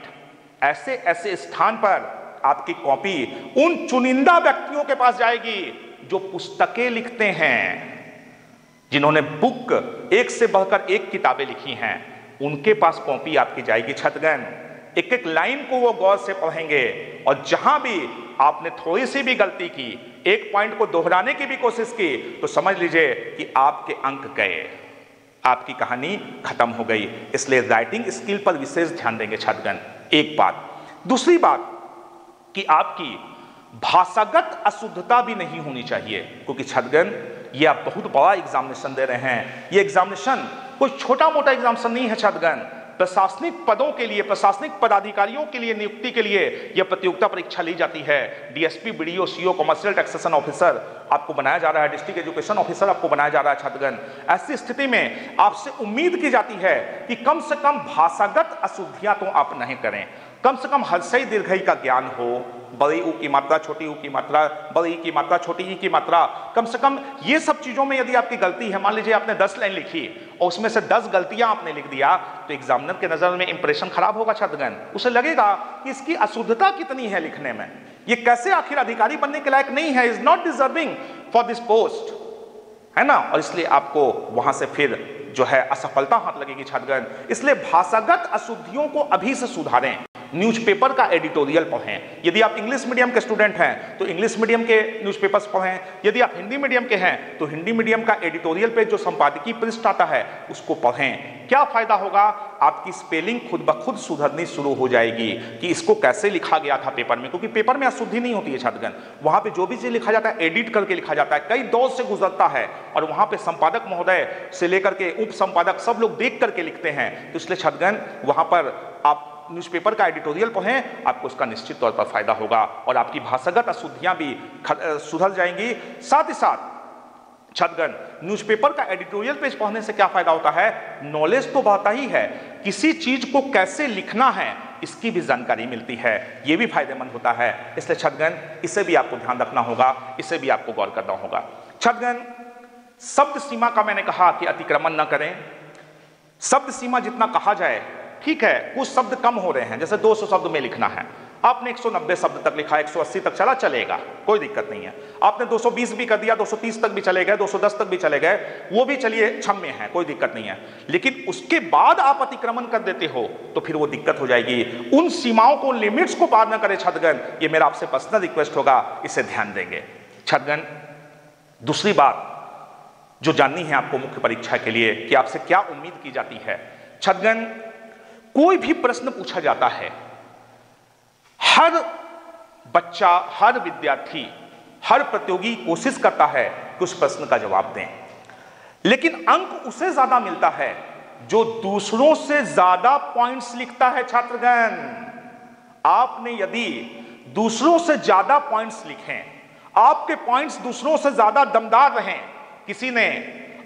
ऐसे ऐसे स्थान पर आपकी कॉपी उन चुनिंदा व्यक्तियों के पास जाएगी जो पुस्तकें लिखते हैं। जिन्होंने बुक एक से बढ़कर एक किताबें लिखी हैं, उनके पास कॉपी आपकी जाएगी छतगन। एक एक लाइन को वो गौर से पढ़ेंगे, और जहाँ भी आपने थोड़ी सी भी गलती की, एक पॉइंट को दोहराने की भी कोशिश की तो समझ लीजिए कि आपके अंक गए। आपकी कहानी खत्म हो गई। इसलिए राइटिंग स्किल पर विशेष ध्यान देंगे छतगन। एक बात। दूसरी बात कि आपकी भाषागत अशुद्धता भी नहीं होनी चाहिए, क्योंकि छतगन ये आप बहुत बड़ा एग्जामिनेशन दे रहे हैं। ये एग्जामिनेशन कोई छोटा मोटा एग्जामिनेशन नहीं है छतगन प्रशासनिक पदों के लिए, प्रशासनिक पदाधिकारियों के लिए, नियुक्ति के लिए यह प्रतियोगिता परीक्षा ली जाती है। DSP BDO CO commercial taxation officer आपको बनाया जा रहा है डिस्ट्रिक्ट एजुकेशन ऑफिसर आपको बनाया जा रहा है, छात्रगण। ऐसी स्थिति में आपसे उम्मीद की जाती है कि कम से कम भाषागत अशुद्धियाँ तो आप नहीं करें। कम से कम हर्षई दीर्घई का ज्ञान हो बड़ी ऊ की मात्रा, छोटी ऊ की मात्रा, बड़ी की मात्रा, छोटी ई की मात्रा। कम से कम ये सब चीज़ों में यदि आपकी गलती है, मान लीजिए आपने दस लाइन लिखी और उसमें से दस गलतियाँ आपने लिख दिया तो एग्जामिनर के नज़र में इंप्रेशन खराब होगा, छात्रगण। उसे लगेगा कि इसकी अशुद्धता कितनी है लिखने में। ये कैसे आखिर अधिकारी बनने के लायक नहीं है is not deserving for this post है ना? और इसलिए आपको वहाँ से फिर जो है असफलता हाथ लगेगी, छात्रगण। इसलिए भाषागत अशुद्धियों को अभी से सुधारें। न्यूज़पेपर का एडिटोरियल पढ़ें। यदि आप इंग्लिश मीडियम के स्टूडेंट हैं तो इंग्लिश मीडियम के न्यूज़पेपर्स पढ़ें। यदि आप हिंदी मीडियम के हैं तो हिंदी मीडियम का एडिटोरियल पे जो संपादकीय पृष्ठ आता है, उसको पढ़ें। क्या फ़ायदा होगा? आपकी स्पेलिंग खुद ब खुद सुधरनी शुरू हो जाएगी कि इसको कैसे लिखा गया था पेपर में, क्योंकि पेपर में अशुद्धि नहीं होती है छात्रगण। वहाँ पे जो भी चीज़ लिखा जाता है, एडिट करके लिखा जाता है। कई दौर से गुजरता है, और वहाँ पे संपादक महोदय से लेकर के उप संपादक सब लोग देख करके लिखते हैं। तो इसलिए छात्रगण, वहाँ पर आप न्यूज़पेपर का एडिटोरियल पढ़ें, आपको उसका निश्चित तौर पर फ़ायदा होगा और आपकी भाषागत अशुद्धियाँ भी सुधर जाएँगी। साथ ही साथ छतगन न्यूज़पेपर का एडिटोरियल पेज पढ़ने से क्या फ़ायदा होता है? नॉलेज तो बढ़ता ही है। किसी चीज़ को कैसे लिखना है, इसकी भी जानकारी मिलती है। यह भी फ़ायदेमंद होता है। इसलिए छतगन इसे भी आपको ध्यान रखना होगा, इसे भी आपको गौर करना होगा। छतगन शब्द सीमा का मैंने कहा कि अतिक्रमण न करें। शब्द सीमा जितना कहा जाए ठीक है, कुछ शब्द कम हो रहे हैं, जैसे 200 शब्द में लिखना है। आपने 190 शब्द तक लिखा 180 तक चला, चलेगा, कोई दिक्कत नहीं है। आपने 220 भी कर दिया 230 तक भी चले गए 210 तक भी चले गए, वो भी चलिए क्षम्य है, कोई दिक्कत नहीं है। लेकिन उसके बाद आप अतिक्रमण कर देते हो तो फिर वो दिक्कत हो जाएगी। उन सीमाओं को, लिमिट्स को पार न करे छतगन, ये मेरा आपसे पर्सनल रिक्वेस्ट होगा, इसे ध्यान देंगे। छतगन, दूसरी बात जो जाननी है आपको मुख्य परीक्षा के लिए, कि आपसे क्या उम्मीद की जाती है। छतगन कोई भी प्रश्न पूछा जाता है, हर बच्चा, हर विद्यार्थी, हर प्रतियोगी कोशिश करता है कि उस प्रश्न का जवाब दें। लेकिन अंक उसे ज़्यादा मिलता है जो दूसरों से ज़्यादा पॉइंट्स लिखता है, छात्रगण। आपने यदि दूसरों से ज़्यादा पॉइंट्स लिखे, आपके पॉइंट्स दूसरों से ज़्यादा दमदार रहे, किसी ने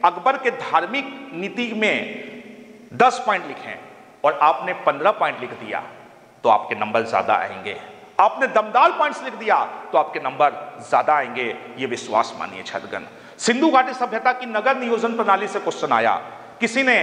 अकबर के धार्मिक नीति में दस पॉइंट लिखे और आपने पंद्रह पॉइंट लिख दिया तो आपके नंबर ज़्यादा आएँगे। आपने दमदार पॉइंट्स लिख दिया तो आपके नंबर ज़्यादा आएँगे। ये विश्वास मानिए छतगन सिंधु घाटी सभ्यता की नगर नियोजन प्रणाली से क्वेश्चन आया। किसी ने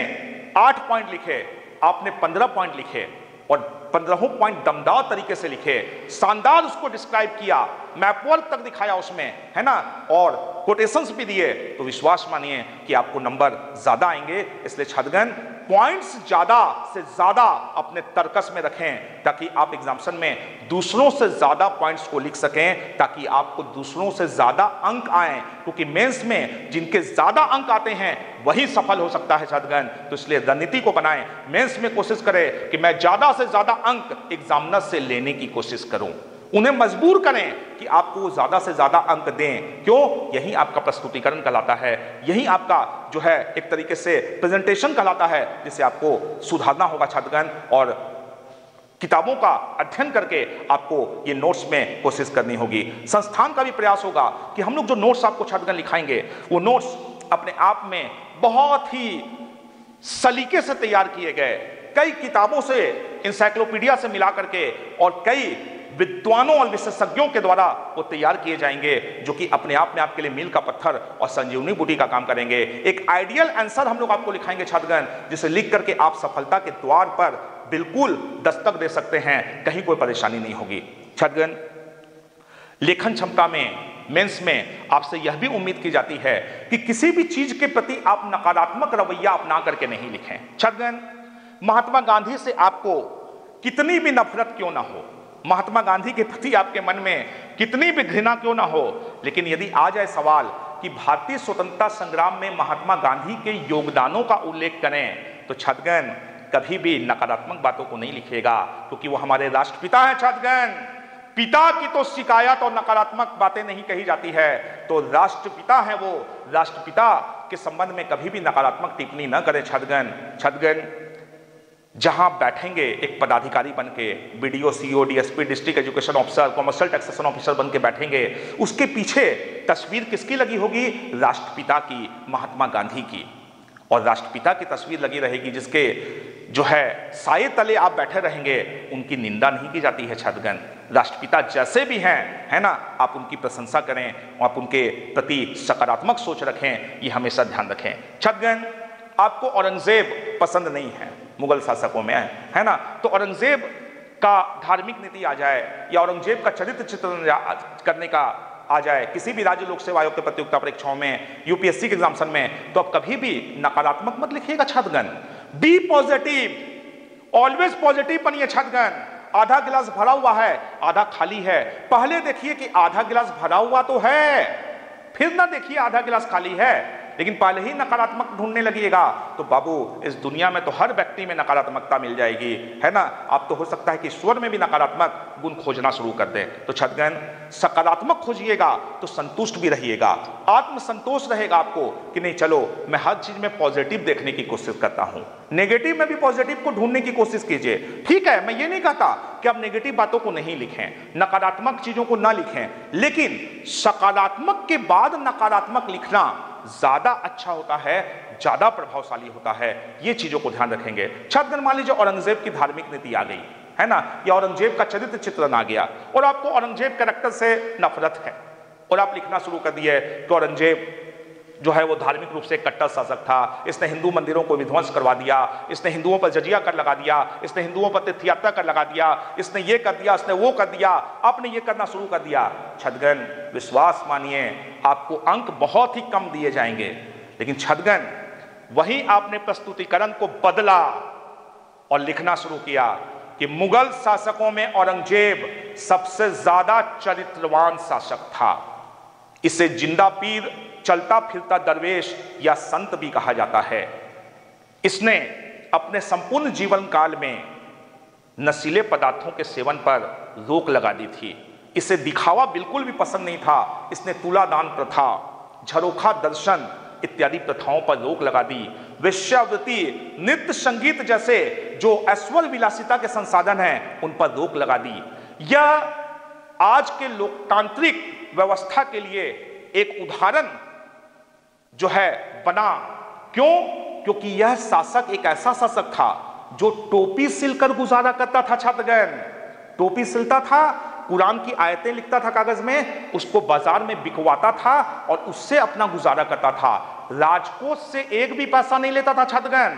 आठ पॉइंट लिखे, आपने पंद्रह पॉइंट लिखे और पंद्रहों पॉइंट दमदार तरीके से लिखे। शानदार उसको डिस्क्राइब किया। मैपवर्क तक दिखाया उसमें, है ना? और कोटेशंस भी दिए तो विश्वास मानिए कि आपको नंबर ज़्यादा आएँगे, इसलिए छदगन पॉइंट्स ज़्यादा से ज़्यादा अपने तर्कस में रखें, ताकि आप एग्जामिशन में दूसरों से ज़्यादा पॉइंट्स को लिख सकें, ताकि आपको दूसरों से ज़्यादा अंक आए, क्योंकि मेंस में जिनके ज़्यादा अंक आते हैं, वही सफल हो सकता है छात्रगण। तो इसलिए रणनीति को बनाएँ। मेंस में कोशिश करें कि मैं ज़्यादा से ज़्यादा अंक एग्जामिनर से लेने की कोशिश करूँ। उन्हें मजबूर करें कि आपको ज़्यादा से ज़्यादा अंक दें। क्यों? यही आपका प्रस्तुतिकरण कहलाता है। यही आपका जो है, एक तरीके से प्रेजेंटेशन कहलाता है, जिसे आपको सुधारना होगा, छात्रगण। और किताबों का अध्ययन करके आपको ये नोट्स में कोशिश करनी होगी। संस्थान का भी प्रयास होगा कि हम लोग जो नोट्स आपको छात्रगण लिखाएँगे, वो नोट्स अपने आप में बहुत ही सलीके से तैयार किए गए। कई किताबों से इंसाइक्लोपीडिया से मिला करके और कई विद्वानों और विशेषज्ञों के द्वारा वो तैयार किए जाएँगे, जो कि अपने आप में आपके लिए मील का पत्थर और संजीवनी बूटी का काम करेंगे। एक आइडियल आंसर हम लोग आपको लिखाएँगे, छात्रगण, जिसे लिख करके आप सफलता के द्वार पर बिल्कुल दस्तक दे सकते हैं। कहीं कोई परेशानी नहीं होगी। छात्रगण, लेखन क्षमता में, मेंस में आपसे यह भी उम्मीद की जाती है कि किसी भी चीज़ के प्रति आप नकारात्मक रवैया अपना करके नहीं लिखें। छात्रगण, महात्मा गांधी से आपको कितनी भी नफरत क्यों ना हो महात्मा गांधी के प्रति आपके मन में, कितनी भी घृणा क्यों ना हो? लेकिन यदि आ जाए सवाल कि भारतीय स्वतंत्रता संग्राम में महात्मा गांधी के योगदानों का उल्लेख करें तो छात्रगण कभी भी नकारात्मक बातों को नहीं लिखेगा, क्योंकि वो हमारे राष्ट्रपिता हैं छतगन पिता की तो शिकायत और नकारात्मक बातें नहीं कही जाती है तो राष्ट्रपिता है वो। राष्ट्रपिता के संबंध में कभी भी नकारात्मक टिप्पणी न करें छतगन छदगन जहाँ बैठेंगे एक पदाधिकारी बन के B D O C O D S P district education officer commercial taxation officer बन के बैठेंगे। उसके पीछे तस्वीर किसकी लगी होगी? राष्ट्रपिता की, महात्मा गांधी की। और राष्ट्रपिता की तस्वीर लगी रहेगी जिसके जो है साए तले आप बैठे रहेंगे, उनकी निंदा नहीं की जाती है छतगन राष्ट्रपिता जैसे भी हैं, है ना? आप उनकी प्रशंसा करें, आप उनके प्रति सकारात्मक सोच रखें, ये हमेशा ध्यान रखें। छतगन आपको औरंगज़ेब पसंद नहीं है। मुगल शासकों में है ना? तो औरंगज़ेब का धार्मिक नीति आ जाए, या औरंगज़ेब का चरित्र चित्रण करने का आ जाए, किसी भी राज्य लोक सेवा आयोग के प्रतियोगिता परीक्षाओं में, यूपीएससी के एग्जामेशन में तो आप कभी भी नकारात्मक मत लिखिएगा, छात्रगण। बी पॉजिटिव ऑलवेज पॉजिटिव बनिए, छात्रगण। आधा गिलास भरा हुआ है, आधा खाली है। पहले देखिए कि आधा गिलास भरा हुआ तो है। फिर ना देखिए आधा गिलास खाली है। लेकिन पहले ही नकारात्मक ढूँढने लगिएगा तो बाबू, इस दुनिया में तो हर व्यक्ति में नकारात्मकता मिल जाएगी, है ना? आप तो हो सकता है कि ईश्वर में भी नकारात्मक गुण खोजना शुरू कर दें। तो छतगन, सकारात्मक खोजिएगा तो संतुष्ट भी रहिएगा। आत्मसंतोष रहेगा आपको कि नहीं, चलो, मैं हर चीज़ में पॉजिटिव देखने की कोशिश करता हूँ। नेगेटिव में भी पॉजिटिव को ढूँढने की कोशिश कीजिए। ठीक है, मैं ये नहीं कहता कि आप नेगेटिव बातों को नहीं लिखें, नकारात्मक चीज़ों को ना लिखें, लेकिन सकारात्मक के बाद नकारात्मक लिखना ज़्यादा अच्छा होता है, ज़्यादा प्रभावशाली होता है। ये चीज़ों को ध्यान रखेंगे। छतगन मान लीजिए औरंगज़ेब की धार्मिक नीति आ गई, है ना? या औरंगज़ेब का चरित्र चित्रण आ गया, और आपको औरंगज़ेब कैरेक्टर से नफरत है, और आप लिखना शुरू कर दिए कि औरंगज़ेब जो है वो धार्मिक रूप से कट्टर शासक था। इसने हिंदू मंदिरों को विध्वंस करवा दिया। इसने हिंदुओं पर जजिया कर लगा दिया। इसने हिंदुओं पर तीर्थयात्रा कर लगा दिया। इसने ये कर दिया, इसने वो कर दिया। आपने ये करना शुरू कर दिया। छदगन, विश्वास मानिए, आपको अंक बहुत ही कम दिए जाएँगे। लेकिन छदगन, वही आपने प्रस्तुतिकरण को बदला और लिखना शुरू किया कि मुगल शासकों में औरंगज़ेब सबसे ज़्यादा चरित्रवान शासक था। इसे ज़िंदा पीर चलता फिरता दरवेश या संत भी कहा जाता है। इसने अपने संपूर्ण जीवन काल में नशीले पदार्थों के सेवन पर रोक लगा दी थी। इसे दिखावा बिल्कुल भी पसंद नहीं था। इसने तुलादान प्रथा, झरोखा दर्शन इत्यादि प्रथाओं पर रोक लगा दी। वेश्यावृत्ति, नृत्य संगीत जैसे जो ऐश्वर्य विलासिता के संसाधन हैं, उन पर रोक लगा दी। यह आज के लोकतांत्रिक व्यवस्था के लिए एक उदाहरण जो है बना। क्यों? क्योंकि यह शासक एक ऐसा शासक था जो टोपी सिलकर गुजारा करता था, छात्रगण। टोपी सिलता था, कुरान की आयतें लिखता था कागज़ में, उसको बाज़ार में बिकवाता था और उससे अपना गुजारा करता था। राजकोष से एक भी पैसा नहीं लेता था, छात्रगण।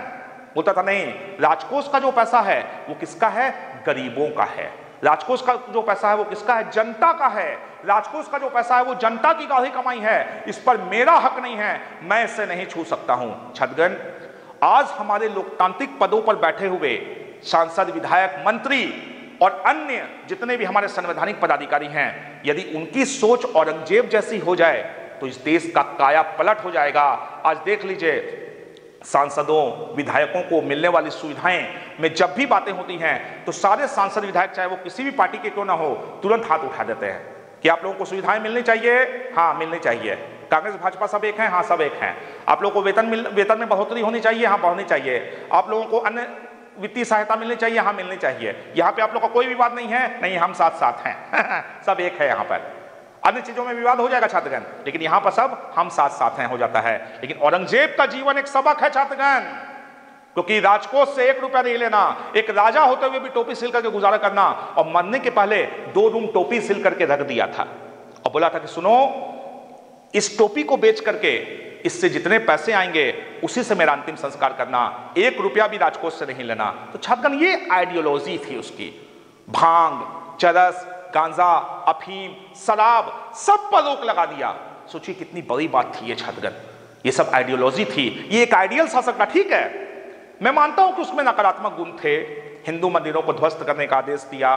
बोलता था, नहीं, राजकोष का जो पैसा है, वो किसका है? गरीबों का है। राजकोष का जो पैसा है वो किसका है? जनता का है। राजकोष का जो पैसा है वो जनता की गाढ़ी कमाई है। इस पर मेरा हक नहीं है। मैं इसे नहीं छू सकता हूँ। छदगन आज हमारे लोकतांत्रिक पदों पर बैठे हुए सांसद, विधायक, मंत्री और अन्य जितने भी हमारे संवैधानिक पदाधिकारी हैं, यदि उनकी सोच औरंगज़ेब जैसी हो जाए तो इस देश का काया पलट हो जाएगा। आज देख लीजिए सांसदों, विधायकों को मिलने वाली सुविधाएँ में जब भी बातें होती हैं तो सारे सांसद विधायक, चाहे वो किसी भी पार्टी के क्यों ना हो, तुरंत हाथ उठा देते हैं कि आप लोगों को सुविधाएँ मिलनी चाहिए। हाँ मिलनी चाहिए। कांग्रेस, भाजपा सब एक हैं? हाँ सब एक हैं। आप लोगों को वेतन मिल, वेतन में बढ़ोतरी होनी चाहिए? हाँ बढ़नी चाहिए। आप लोगों को अन्य वित्तीय सहायता मिलनी चाहिए? हाँ मिलनी चाहिए। यहाँ पे आप लोग का कोई विवाद नहीं है? नहीं, हम साथ साथ हैं। सब एक है यहाँ पर। अन्य चीज़ों में विवाद हो जाएगा, छात्रगण। लेकिन यहाँ पर सब हम साथ साथ हैं, हो जाता है। लेकिन औरंगज़ेब का जीवन एक सबक है, छात्रगण। क्योंकि राजकोष से एक रुपया नहीं लेना, एक राजा होते हुए भी टोपी सिल करके गुजारा करना, और मरने के पहले दो रूम टोपी सिल करके रख दिया था। और बोला था कि सुनो, इस टोपी को बेच करके इससे जितने पैसे आएँगे, उसी से मेरा अंतिम संस्कार करना, एक रुपया भी राजकोष से नहीं लेना। तो छात्रगण, ये आइडियोलॉजी थी उसकी। भाँग, चरस गांजा, अफीम शराब सब पर रोक लगा दिया। सोचिए कितनी बड़ी बात थी ये छात्रगण। ये सब आइडियोलॉजी थी। ये एक आइडियल शासक था, ठीक है? मैं मानता हूँ कि उसमें नकारात्मक गुण थे। हिंदू मंदिरों को ध्वस्त करने का आदेश दिया।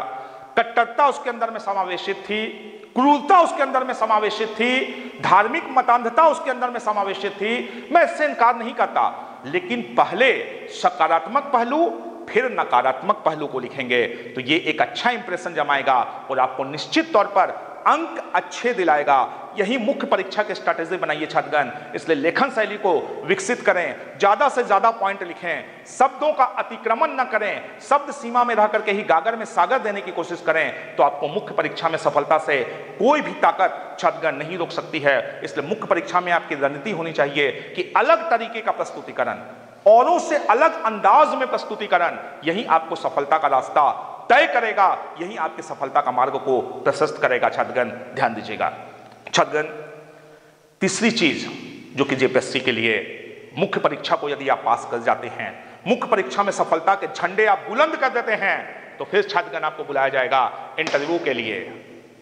कट्टरता उसके अंदर में समावेशित थी। क्रूरता उसके अंदर में समावेशित थी। धार्मिक मतांधता उसके अंदर में समावेशित थी। मैं इससे इनकार नहीं करता। लेकिन पहले सकारात्मक पहलू फिर नकारात्मक पहलू को लिखेंगे तो ये एक अच्छा इंप्रेशन जमाएगा और आपको निश्चित तौर पर अंक अच्छे दिलाएगा। यही मुख्य परीक्षा की स्ट्रैटेजी बनाइए छात्रगण। इसलिए लेखन शैली को विकसित करें, ज़्यादा से ज़्यादा पॉइंट लिखें, शब्दों का अतिक्रमण न करें, शब्द सीमा में रह करके ही गागर में सागर देने की कोशिश करें तो आपको मुख्य परीक्षा में सफलता से कोई भी ताकत छात्रगण नहीं रोक सकती है। इसलिए मुख्य परीक्षा में आपकी रणनीति होनी चाहिए कि अलग तरीके का प्रस्तुतिकरण। औरों से अलग अंदाज में प्रस्तुतिकरण। यही आपको सफलता का रास्ता तय करेगा, यही आपकी सफलता का मार्ग को प्रशस्त करेगा छात्रगण ध्यान दीजिएगा। छात्रगण तीसरी चीज़ जो कि जेपीएससी के लिए, मुख्य परीक्षा को यदि आप पास कर जाते हैं, मुख्य परीक्षा में सफलता के झंडे आप बुलंद कर देते हैं तो फिर छात्रगण आपको बुलाया जाएगा इंटरव्यू के लिए।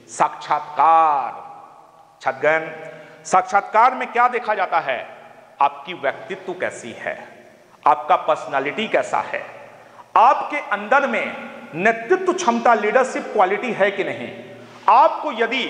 साक्षात्कार। छात्रगण साक्षात्कार में क्या देखा जाता है? आपकी व्यक्तित्व कैसी है? आपका पर्सनालिटी कैसा है? आपके अंदर में नेतृत्व क्षमता लीडरशिप क्वालिटी है कि नहीं? आपको यदि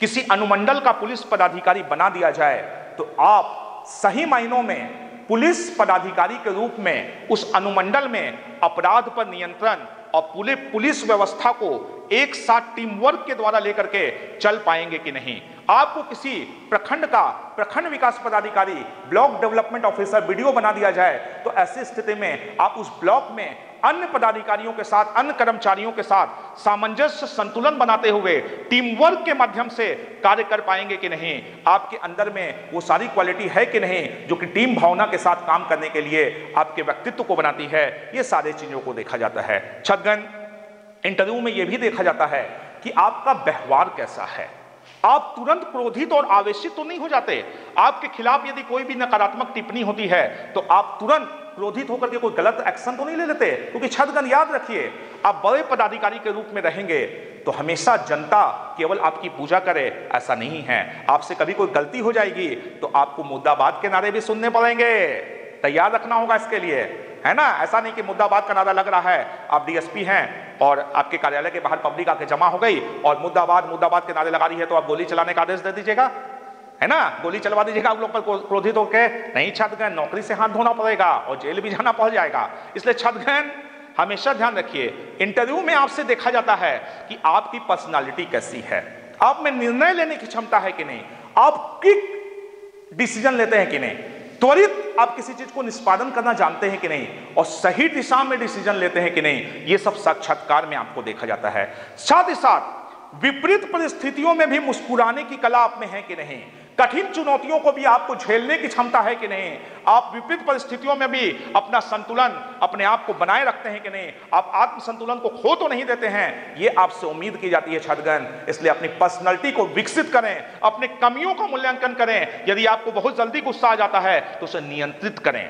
किसी अनुमंडल का पुलिस पदाधिकारी बना दिया जाए तो आप सही मायनों में पुलिस पदाधिकारी के रूप में उस अनुमंडल में अपराध पर नियंत्रण और पूरे पुलिस व्यवस्था को एक साथ टीम वर्क के द्वारा लेकर के चल पाएँगे कि नहीं। आपको किसी प्रखंड का, प्रखंड विकास पदाधिकारी, ब्लॉक डेवलपमेंट ऑफिसर वीडियो बना दिया जाए तो ऐसी स्थिति में आप उस ब्लॉक में अन्य पदाधिकारियों के साथ, अन्य कर्मचारियों के साथ सामंजस्य संतुलन बनाते हुए टीम वर्क के माध्यम से कार्य कर पाएँगे कि नहीं? आपके अंदर में वो सारी क्वालिटी है कि नहीं जो कि टीम भावना के साथ काम करने के लिए आपके व्यक्तित्व को बनाती है? ये सारे चीज़ों को देखा जाता है। छगन इंटरव्यू में यह भी देखा जाता है कि आपका व्यवहार कैसा है। आप तुरंत क्रोधित और आवेशित तो नहीं हो जाते? आपके खिलाफ यदि कोई भी नकारात्मक टिप्पणी होती है तो आप तुरंत क्रोधित होकर के कोई गलत एक्शन तो नहीं ले लेते? क्योंकि छदगन याद रखिए, आप बड़े पदाधिकारी के रूप में रहेंगे तो हमेशा जनता केवल आपकी पूजा करे, ऐसा नहीं है। आपसे कभी कोई गलती हो जाएगी तो आपको मुद्दाबाद के नारे भी सुनने पड़ेंगे। तैयार रखना होगा इसके लिए, है ना? ऐसा नहीं कि मुद्दाबाद का नारा लग रहा है। आप डीएसपी हैं, और आपके कार्यालय के बाहर पब्लिक आके जमा हो गई, और मुद्दाबाद मुद्दाबाद के नारे लगा रही है तो आप गोली चलाने का आदेश दे दीजिएगा। है ना? गोली चलवा दीजिएगा आप लोग पर क्रोधित होकर नहीं छत गए नौकरी से हाथ धोना पड़ेगा और जेल भी जाना पड़ जाएगा। इसलिए छत गए हमेशा ध्यान रखिए इंटरव्यू में आपसे देखा जाता है कि आपकी पर्सनालिटी कैसी है। आप में निर्णय लेने की क्षमता है कि नहीं? आप क्विक डिसीज़न लेते हैं कि नहीं? त्वरित आप किसी चीज़ को निष्पादन करना जानते हैं कि नहीं? और सही दिशा में डिसीज़न लेते हैं कि नहीं? ये सब साक्षात्कार में आपको देखा जाता है। साथ ही साथ, विपरीत परिस्थितियों में भी मुस्कुराने की कला आप में है कि नहीं? कठिन चुनौतियों को भी आपको झेलने की क्षमता है कि नहीं? आप विपरीत परिस्थितियों में भी अपना संतुलन अपने आप को बनाए रखते हैं कि नहीं? आप आत्म संतुलन को खो तो नहीं देते हैं। ये आपसे उम्मीद की जाती है छदगन इसलिए अपनी पर्सनैलिटी को विकसित करें, अपने कमियों का मूल्यांकन करें। यदि आपको बहुत जल्दी गुस्सा आ जाता है तो उसे नियंत्रित करें।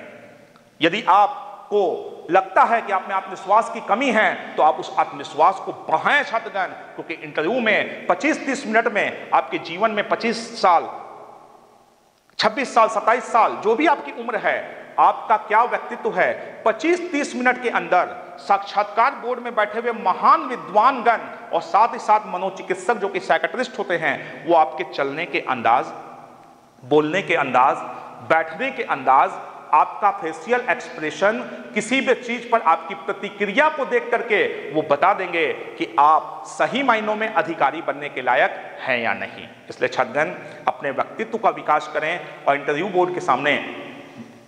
यदि आप को लगता है कि आप में आत्मविश्वास की कमी है तो आप उस आत्मविश्वास को बढ़ाएँ, छात्रगण। क्योंकि इंटरव्यू में 25-30 मिनट में आपके जीवन में 25 साल 26 साल 27 साल, जो भी आपकी उम्र है, आपका क्या व्यक्तित्व है 25-30 मिनट के अंदर साक्षात्कार बोर्ड में बैठे हुए महान विद्वानगण और साथ ही साथ मनोचिकित्सक जो कि साइकेट्रिस्ट होते हैं, वो आपके चलने के अंदाज, बोलने के अंदाज, बैठने के अंदाज आपका फेशियल एक्सप्रेशन किसी भी चीज़ पर आपकी प्रतिक्रिया को देख करके वो बता देंगे कि आप सही मायनों में अधिकारी बनने के लायक हैं या नहीं। इसलिए छदगन अपने व्यक्तित्व का विकास करें और इंटरव्यू बोर्ड के सामने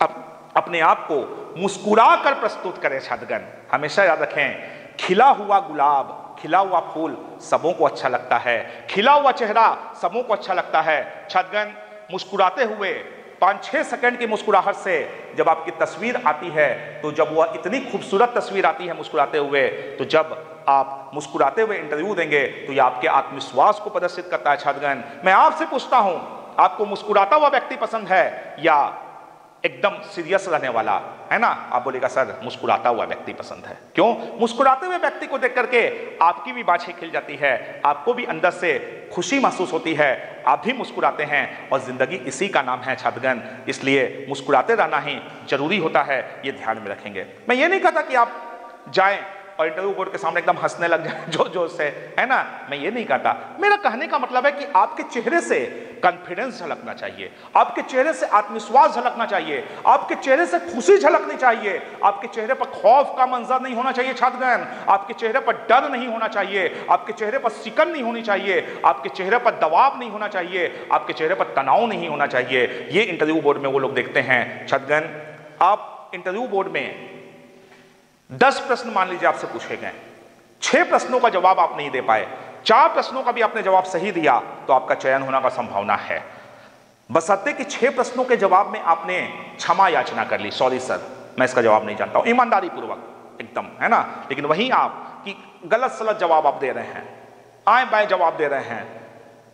अप, अपने आप को मुस्कुरा कर प्रस्तुत करें छदगन हमेशा याद रखें खिला हुआ गुलाब खिला हुआ फूल सबों को अच्छा लगता है। खिला हुआ चेहरा सबों को अच्छा लगता है। छतगन मुस्कुराते हुए पाँच छः सेकंड की मुस्कुराहट से जब आपकी तस्वीर आती है तो जब वह इतनी खूबसूरत तस्वीर आती है मुस्कुराते हुए तो जब आप मुस्कुराते हुए इंटरव्यू देंगे तो यह आपके आत्मविश्वास को प्रदर्शित करता है छात्रगण मैं आपसे पूछता हूँ, आपको मुस्कुराता हुआ व्यक्ति पसंद है या एकदम सीरियस रहने वाला, है ना? आप बोलेगा, सर, मुस्कुराता हुआ व्यक्ति पसंद है। क्यों? मुस्कुराते हुए व्यक्ति को देख करके आपकी भी बाछे खिल जाती है, आपको भी अंदर से खुशी महसूस होती है, आप भी मुस्कुराते हैं। और ज़िंदगी इसी का नाम है छतगन इसलिए मुस्कुराते रहना ही ज़रूरी होता है, ये ध्यान में रखेंगे। मैं ये नहीं कहता कि आप जाएँ इंटरव्यू बोर्ड के सामने एकदम हंसने लग जाए जो जो से, है ना? मैं ये नहीं कहता। मेरा कहने का मतलब है कि आपके चेहरे से कॉन्फिडेंस झलकना चाहिए। आपके चेहरे से आत्मविश्वास झलकना चाहिए। आपके चेहरे से खुशी झलकनी चाहिए। आपके चेहरे पर खौफ का मंजर नहीं होना चाहिए, छात्रगण। आपके चेहरे पर डर नहीं होना चाहिए। आपके चेहरे पर सिकन नहीं होनी चाहिए। आपके चेहरे पर दबाव नहीं होना चाहिए। आपके चेहरे पर तनाव नहीं होना चाहिए। ये इंटरव्यू बोर्ड में वो लोग देखते हैं। छात्रगण, आप इंटरव्यू बोर्ड में दस प्रश्न मान लीजिए आपसे पूछे गए। छह प्रश्नों का जवाब आप नहीं दे पाए। चार प्रश्नों का भी आपने जवाब सही दिया तो आपका चयन होने का संभावना है। बसते कि छह प्रश्नों के जवाब में आपने क्षमा याचना कर ली। सॉरी सर मैं इसका जवाब नहीं जानता हूँ। ईमानदारी पूर्वक एकदम है ना? लेकिन वहीं आप कि गलत सलत जवाब आप दे रहे हैं। आए बाएँ जवाब दे रहे हैं।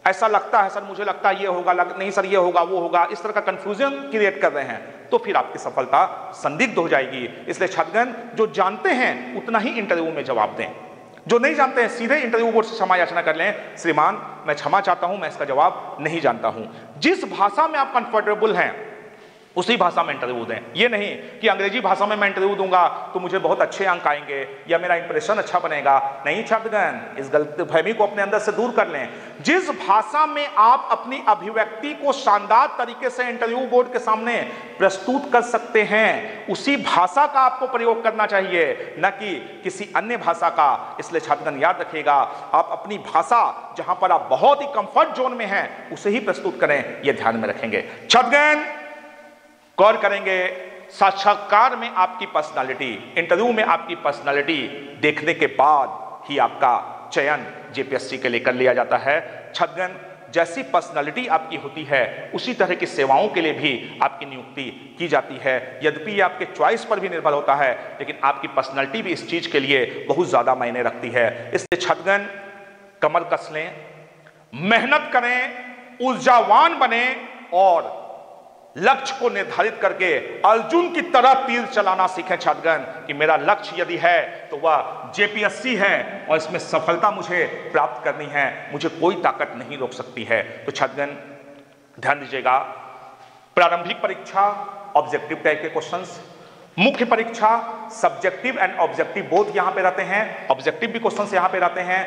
ऐसा लगता है सर मुझे लगता है ये होगा लग, नहीं सर ये होगा वो होगा। इस तरह का कंफ्यूजन क्रिएट कर रहे हैं। तो फिर आपकी सफलता संदिग्ध हो जाएगी। इसलिए छतगन जो जानते हैं, उतना ही इंटरव्यू में जवाब दें। जो नहीं जानते हैं, सीधे इंटरव्यू बोर्ड से क्षमा याचना कर लें। श्रीमान, मैं क्षमा चाहता हूँ, मैं इसका जवाब नहीं जानता हूँ। जिस भाषा में आप कंफर्टेबल हैं उसी भाषा में इंटरव्यू दें। ये नहीं कि अंग्रेज़ी भाषा में मैं इंटरव्यू दूँगा तो मुझे बहुत अच्छे अंक आएँगे या मेरा इंप्रेशन अच्छा बनेगा। नहीं, छात्रगण, इस गलतफहमी को अपने अंदर से दूर कर लें। जिस भाषा में आप अपनी अभिव्यक्ति को शानदार तरीके से इंटरव्यू बोर्ड के सामने प्रस्तुत कर सकते हैं, उसी भाषा का आपको प्रयोग करना चाहिए, न कि किसी अन्य भाषा का। इसलिए छात्रगण, याद रखिएगा, आप अपनी भाषा जहाँ पर आप बहुत ही कंफर्ट जोन में हैं, उसे ही प्रस्तुत करें यह ध्यान में रखेंगे। छात्रगण गौर करेंगे, साक्षात्कार में आपकी पर्सनालिटी इंटरव्यू में आपकी पर्सनालिटी देखने के बाद ही आपका चयन जेपीएससी के लिए कर लिया जाता है। छदगन, जैसी पर्सनालिटी आपकी होती है, उसी तरह की सेवाओं के लिए भी आपकी नियुक्ति की जाती है। यद्यपि ये आपके चॉइस पर भी निर्भर होता है, लेकिन आपकी पर्सनालिटी भी इस चीज़ के लिए बहुत ज़्यादा मायने रखती है। इसलिए छतगन कमर कस लें मेहनत करें, ऊर्जावान बने और लक्ष्य को निर्धारित करके अर्जुन की तरह तीर चलाना सीखे छात्रगण कि मेरा लक्ष्य यदि है तो वह जेपीएससी है और इसमें सफलता मुझे प्राप्त करनी है, मुझे कोई ताकत नहीं रोक सकती है। तो छात्रगण ध्यान दीजिएगा, प्रारंभिक परीक्षा ऑब्जेक्टिव टाइप के क्वेश्चंस मुख्य परीक्षा सब्जेक्टिव एंड ऑब्जेक्टिव बोध यहाँ पे रहते हैं ऑब्जेक्टिव भी क्वेश्चंस यहाँ पे रहते हैं,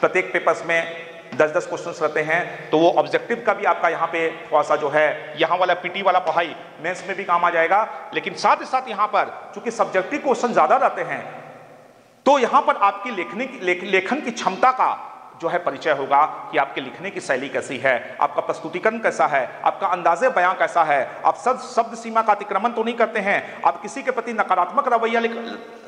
प्रत्येक पेपर्स में दस दस क्वेश्चन रहते हैं तो वो ऑब्जेक्टिव का भी आपका यहाँ पे थोड़ा सा जो है, यहाँ वाला पीटी वाला पढ़ाई मेंस में भी काम आ जाएगा। लेकिन साथ ही साथ यहाँ पर, चूँकि सब्जेक्टिव क्वेश्चन ज़्यादा रहते हैं तो यहाँ पर आपकी लेखने की लेखन की क्षमता का जो है परिचय होगा कि आपके लिखने की शैली कैसी है, आपका प्रस्तुतिकरण कैसा है, आपका अंदाजे बयां कैसा है। आप सब शब्द सीमा का अतिक्रमण तो नहीं करते हैं, आप किसी के प्रति नकारात्मक रवैया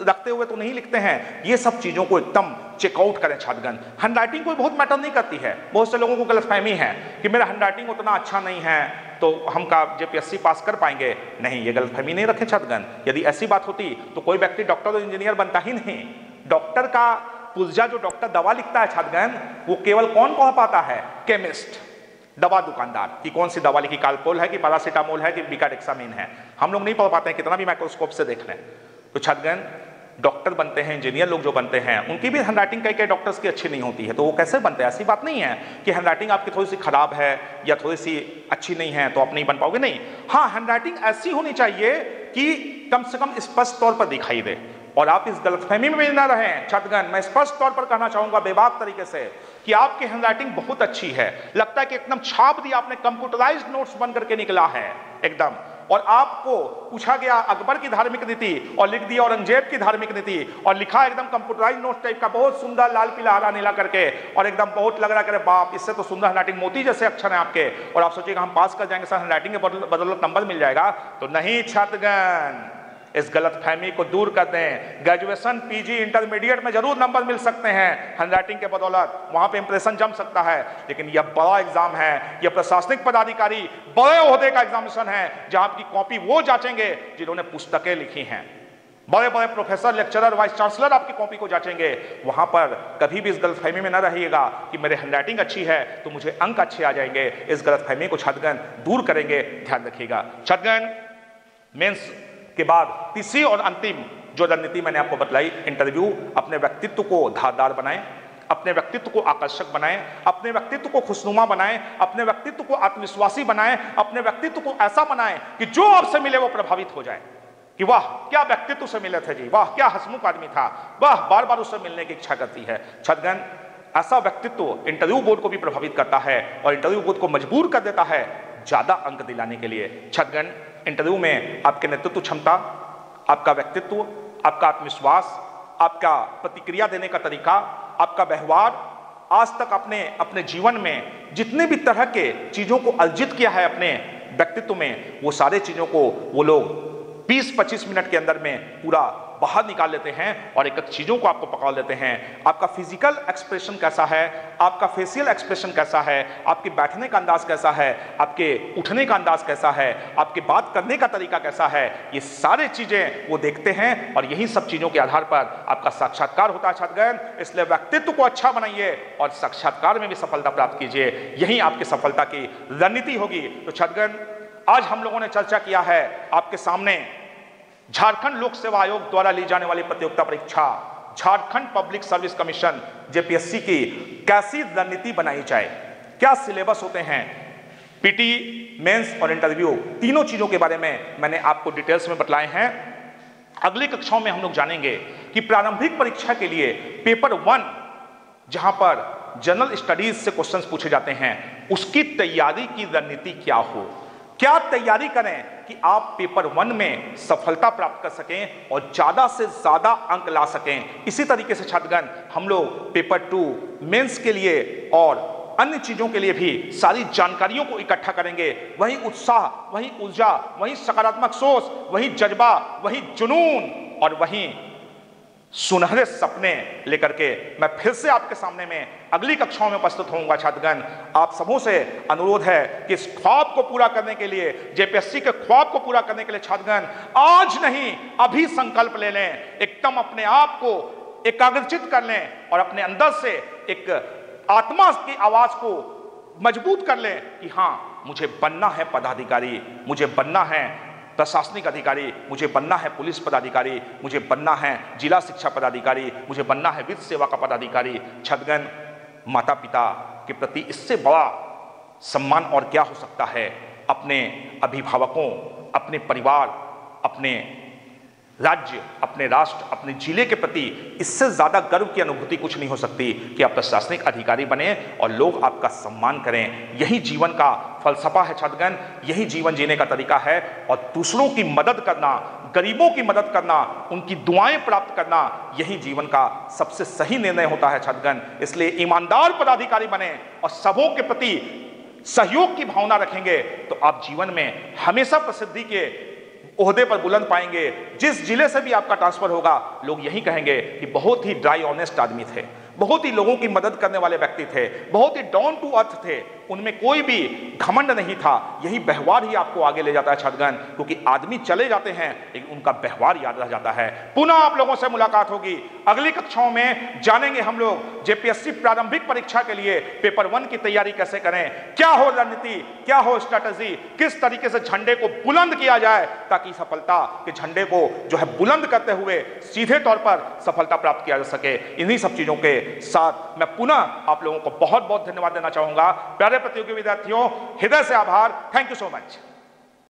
रखते हुए तो नहीं लिखते हैं। ये सब चीज़ों को एकदम चेकआउट करें छात्रगण। हैंड राइटिंग कोई बहुत मैटर नहीं करती है। बहुत से लोगों को गलतफहमी है कि मेरा हैंड राइटिंग उतना अच्छा नहीं है तो हम का जेपीएससी पास कर पाएँगे। नहीं, ये गलतफहमी नहीं रखें छात्रगण। यदि ऐसी बात होती तो कोई व्यक्ति डॉक्टर और इंजीनियर बनता ही नहीं। डॉक्टर का पुलजा जो डॉक्टर दवा लिखता है छात्रगण वो केवल कौन पढ़ पाता है? केमिस्ट। दवा दुकानदार। कि कौन सी दवा लिखी? कालपोल है कि पैरासिटामोल है कि बिकाडेक्सामिन है? हम लोग नहीं पढ़ पाते हैं, कितना भी माइक्रोस्कोप से देख लें। तो छात्रगण डॉक्टर बनते हैं, इंजीनियर लोग जो बनते हैं, उनकी भी हैंड राइटिंग कई कई डॉक्टर्स की अच्छी नहीं होती है। तो वो कैसे बनते हैं? ऐसी बात नहीं है कि हैंड राइटिंग आपकी थोड़ी सी खराब है या थोड़ी सी अच्छी नहीं है तो आप नहीं बन पाओगे? नहीं। हाँ हैंड राइटिंग ऐसी होनी चाहिए कि कम से कम स्पष्ट तौर पर दिखाई दे। और आप इस गलतफहमी में भी ना रहें। छतगन मैं स्पष्ट तौर पर कहना चाहूँगा बेबाक तरीके से कि आपकी हैंडराइटिंग बहुत अच्छी है। लगता है कि एकदम छाप दिया आपने, कंप्यूटराइज्ड नोट्स बन करके निकला है, एकदम। और आपको पूछा गया अकबर की धार्मिक नीति और लिख दिया औरंगज़ेब की धार्मिक नीति और लिखा एकदम कंप्यूटराइज नोट टाइप का बहुत सुंदर लाल पीला, हरा, नीला करके और एकदम बहुत लग रहा करे बाप, इससे तो सुंदर हैंडराइटिंग मोती जैसे अक्षर है आपके। और आप सोचिएगा, हम पास कर जाएँगे, सर, हैंडराइटिंग के बदौलत नंबर मिल जाएगा। तो नहीं, छात्रगण। इस गलत फहमी को दूर कर दें। ग्रेजुएशन पीजी इंटरमीडिएट में ज़रूर नंबर मिल सकते हैं। हैंडराइटिंग के बदौलत वहाँ पे इंप्रेशन जम सकता है। लेकिन यह बड़ा एग्ज़ाम है। यह प्रशासनिक पदाधिकारी बड़े ओहदे का एग्जामिनेशन है, जहाँ आपकी कॉपी वो जांचेंगे जिन्होंने पुस्तकें लिखी हैं। बड़े बड़े प्रोफेसर लेक्चरर वाइस चांसलर आपकी कॉपी को जांचेंगे। वहाँ पर कभी भी इस गलतफहमी में न रहिएगा कि मेरे हैंडराइटिंग अच्छी है तो मुझे अंक अच्छे आ जाएँगे। इस गलतफहमी को छतगन दूर करेंगे। ध्यान रखिएगा। छतगन मेंस के बाद तीसरी और अंतिम जो रणनीति मैंने आपको बतलाई इंटरव्यू अपने व्यक्तित्व को धारदार बनाए, अपने व्यक्तित्व को आकर्षक बनाएँ, अपने व्यक्तित्व को खुशनुमा बनाएँ, अपने व्यक्तित्व को आत्मविश्वासी बनाएँ, अपने व्यक्तित्व को ऐसा बनाएँ कि जो आपसे मिले वो प्रभावित हो जाए। कि वाह, क्या व्यक्तित्व से मिले थे जी, वाह, क्या हसमुख आदमी था, वाह बार बार उससे मिलने की इच्छा करती है। छतगन, ऐसा व्यक्तित्व इंटरव्यू बोर्ड को भी प्रभावित करता है और इंटरव्यू बोर्ड को मजबूर कर देता है, ज़्यादा अंक दिलाने के लिए। छदगन इंटरव्यू में आपके नेतृत्व क्षमता, आपका व्यक्तित्व, आपका आत्मविश्वास, आपका प्रतिक्रिया देने का तरीका, आपका व्यवहार, आज तक आपने अपने जीवन में जितने भी तरह के चीज़ों को अर्जित किया है अपने व्यक्तित्व में, वो सारे चीज़ों को वो लोग 20-25 मिनट के अंदर में पूरा बाहर निकाल लेते हैं और एक एक चीज़ों को आपको पकड़ लेते हैं। आपका फ़िज़िकल एक्सप्रेशन कैसा है? आपका फेशियल एक्सप्रेशन कैसा है? आपके बैठने का अंदाज कैसा है? आपके उठने का अंदाज कैसा है? आपके बात करने का तरीका कैसा है? ये सारे चीज़ें वो देखते हैं और यही सब चीज़ों के आधार पर आपका साक्षात्कार होता है छात्रगण। इसलिए व्यक्तित्व को अच्छा बनाइए और साक्षात्कार में भी सफलता प्राप्त कीजिए। यही आपकी सफलता की रणनीति होगी। तो छात्रगण, आज हम लोगों ने चर्चा किया है। आपके सामने झारखंड लोक सेवा आयोग द्वारा ली जाने वाली प्रतियोगिता परीक्षा, Jharkhand public service commission, JPSC की कैसी रणनीति बनाई जाए? क्या सिलेबस होते हैं? पीटी, मेंस और इंटरव्यू, तीनों चीज़ों के बारे में मैंने आपको डिटेल्स में बतलाए हैं। अगली कक्षाओं में हम लोग जानेंगे कि प्रारंभिक परीक्षा के लिए पेपर वन, जहाँ पर जनरल स्टडीज़ से क्वेश्चंस पूछे जाते हैं, उसकी तैयारी की रणनीति क्या हो? क्या तैयारी करें? कि आप पेपर वन में सफलता प्राप्त कर सकें और ज़्यादा से ज़्यादा अंक ला सकें। इसी तरीके से छात्रगण, हम लोग पेपर टू मेंस के लिए और अन्य चीज़ों के लिए भी सारी जानकारियों को इकट्ठा करेंगे। वही उत्साह, वही ऊर्जा, वही सकारात्मक सोच, वही जज्बा, वही जुनून और वही सुनहरे सपने लेकर के मैं फिर से आपके सामने में अगली कक्षाओं में उपस्थित होऊँगा, छात्रगण। आप सबों से अनुरोध है कि इस ख्वाब को पूरा करने के लिए, जेपीएससी के ख्वाब को पूरा करने के लिए, छात्रगण, आज नहीं, अभी संकल्प ले लें। एकदम अपने आप को एकाग्रचित कर लें और अपने अंदर से एक आत्मा की आवाज़ को मज़बूत कर लें कि हाँ मुझे बनना है पदाधिकारी, मुझे बनना है प्रशासनिक अधिकारी, मुझे बनना है पुलिस पदाधिकारी, मुझे बनना है जिला शिक्षा पदाधिकारी, मुझे बनना है वित्त सेवा का पदाधिकारी। छदगन माता पिता के प्रति इससे बड़ा सम्मान और क्या हो सकता है? अपने अभिभावकों, अपने परिवार, अपने राज्य, अपने राष्ट्र, अपने ज़िले के प्रति इससे ज़्यादा गर्व की अनुभूति कुछ नहीं हो सकती कि आप प्रशासनिक अधिकारी बने और लोग आपका सम्मान करें। यही जीवन का फलसफा है छतगन यही जीवन जीने का तरीका है और दूसरों की मदद करना, गरीबों की मदद करना, उनकी दुआएँ प्राप्त करना, यही जीवन का सबसे सही निर्णय होता है छात्रगण। इसलिए ईमानदार पदाधिकारी बने और सबों के प्रति सहयोग की भावना रखेंगे तो आप जीवन में हमेशा प्रसिद्धि के ओहदे पर बुलंद पाएँगे। जिस ज़िले से भी आपका ट्रांसफ़र होगा, लोग यही कहेंगे कि बहुत ही ड्राई ऑनेस्ट आदमी थे। बहुत ही लोगों की मदद करने वाले व्यक्ति थे, बहुत ही डाउन टू अर्थ थे, उनमें कोई भी घमंड नहीं था। यही व्यवहार ही आपको आगे ले जाता है छदगन क्योंकि आदमी चले जाते हैं, लेकिन उनका व्यवहार याद रह जाता है। पुनः आप लोगों से मुलाकात होगी। अगली कक्षाओं में जानेंगे हम लोग जेपीएससी प्रारंभिक परीक्षा के लिए पेपर वन की तैयारी कैसे करें, क्या हो रणनीति, क्या हो स्ट्रेटेजी किस तरीके से झंडे को बुलंद किया जाए, ताकि सफलता के झंडे को जो है बुलंद करते हुए सीधे तौर पर सफलता प्राप्त किया जा सके। इन्हीं सब चीज़ों के साथ मैं पुनः आप लोगों को बहुत बहुत धन्यवाद देना चाहूँगा। प्यारे प्रतियोगी विद्यार्थियों, हृदय से आभार। Thank you so much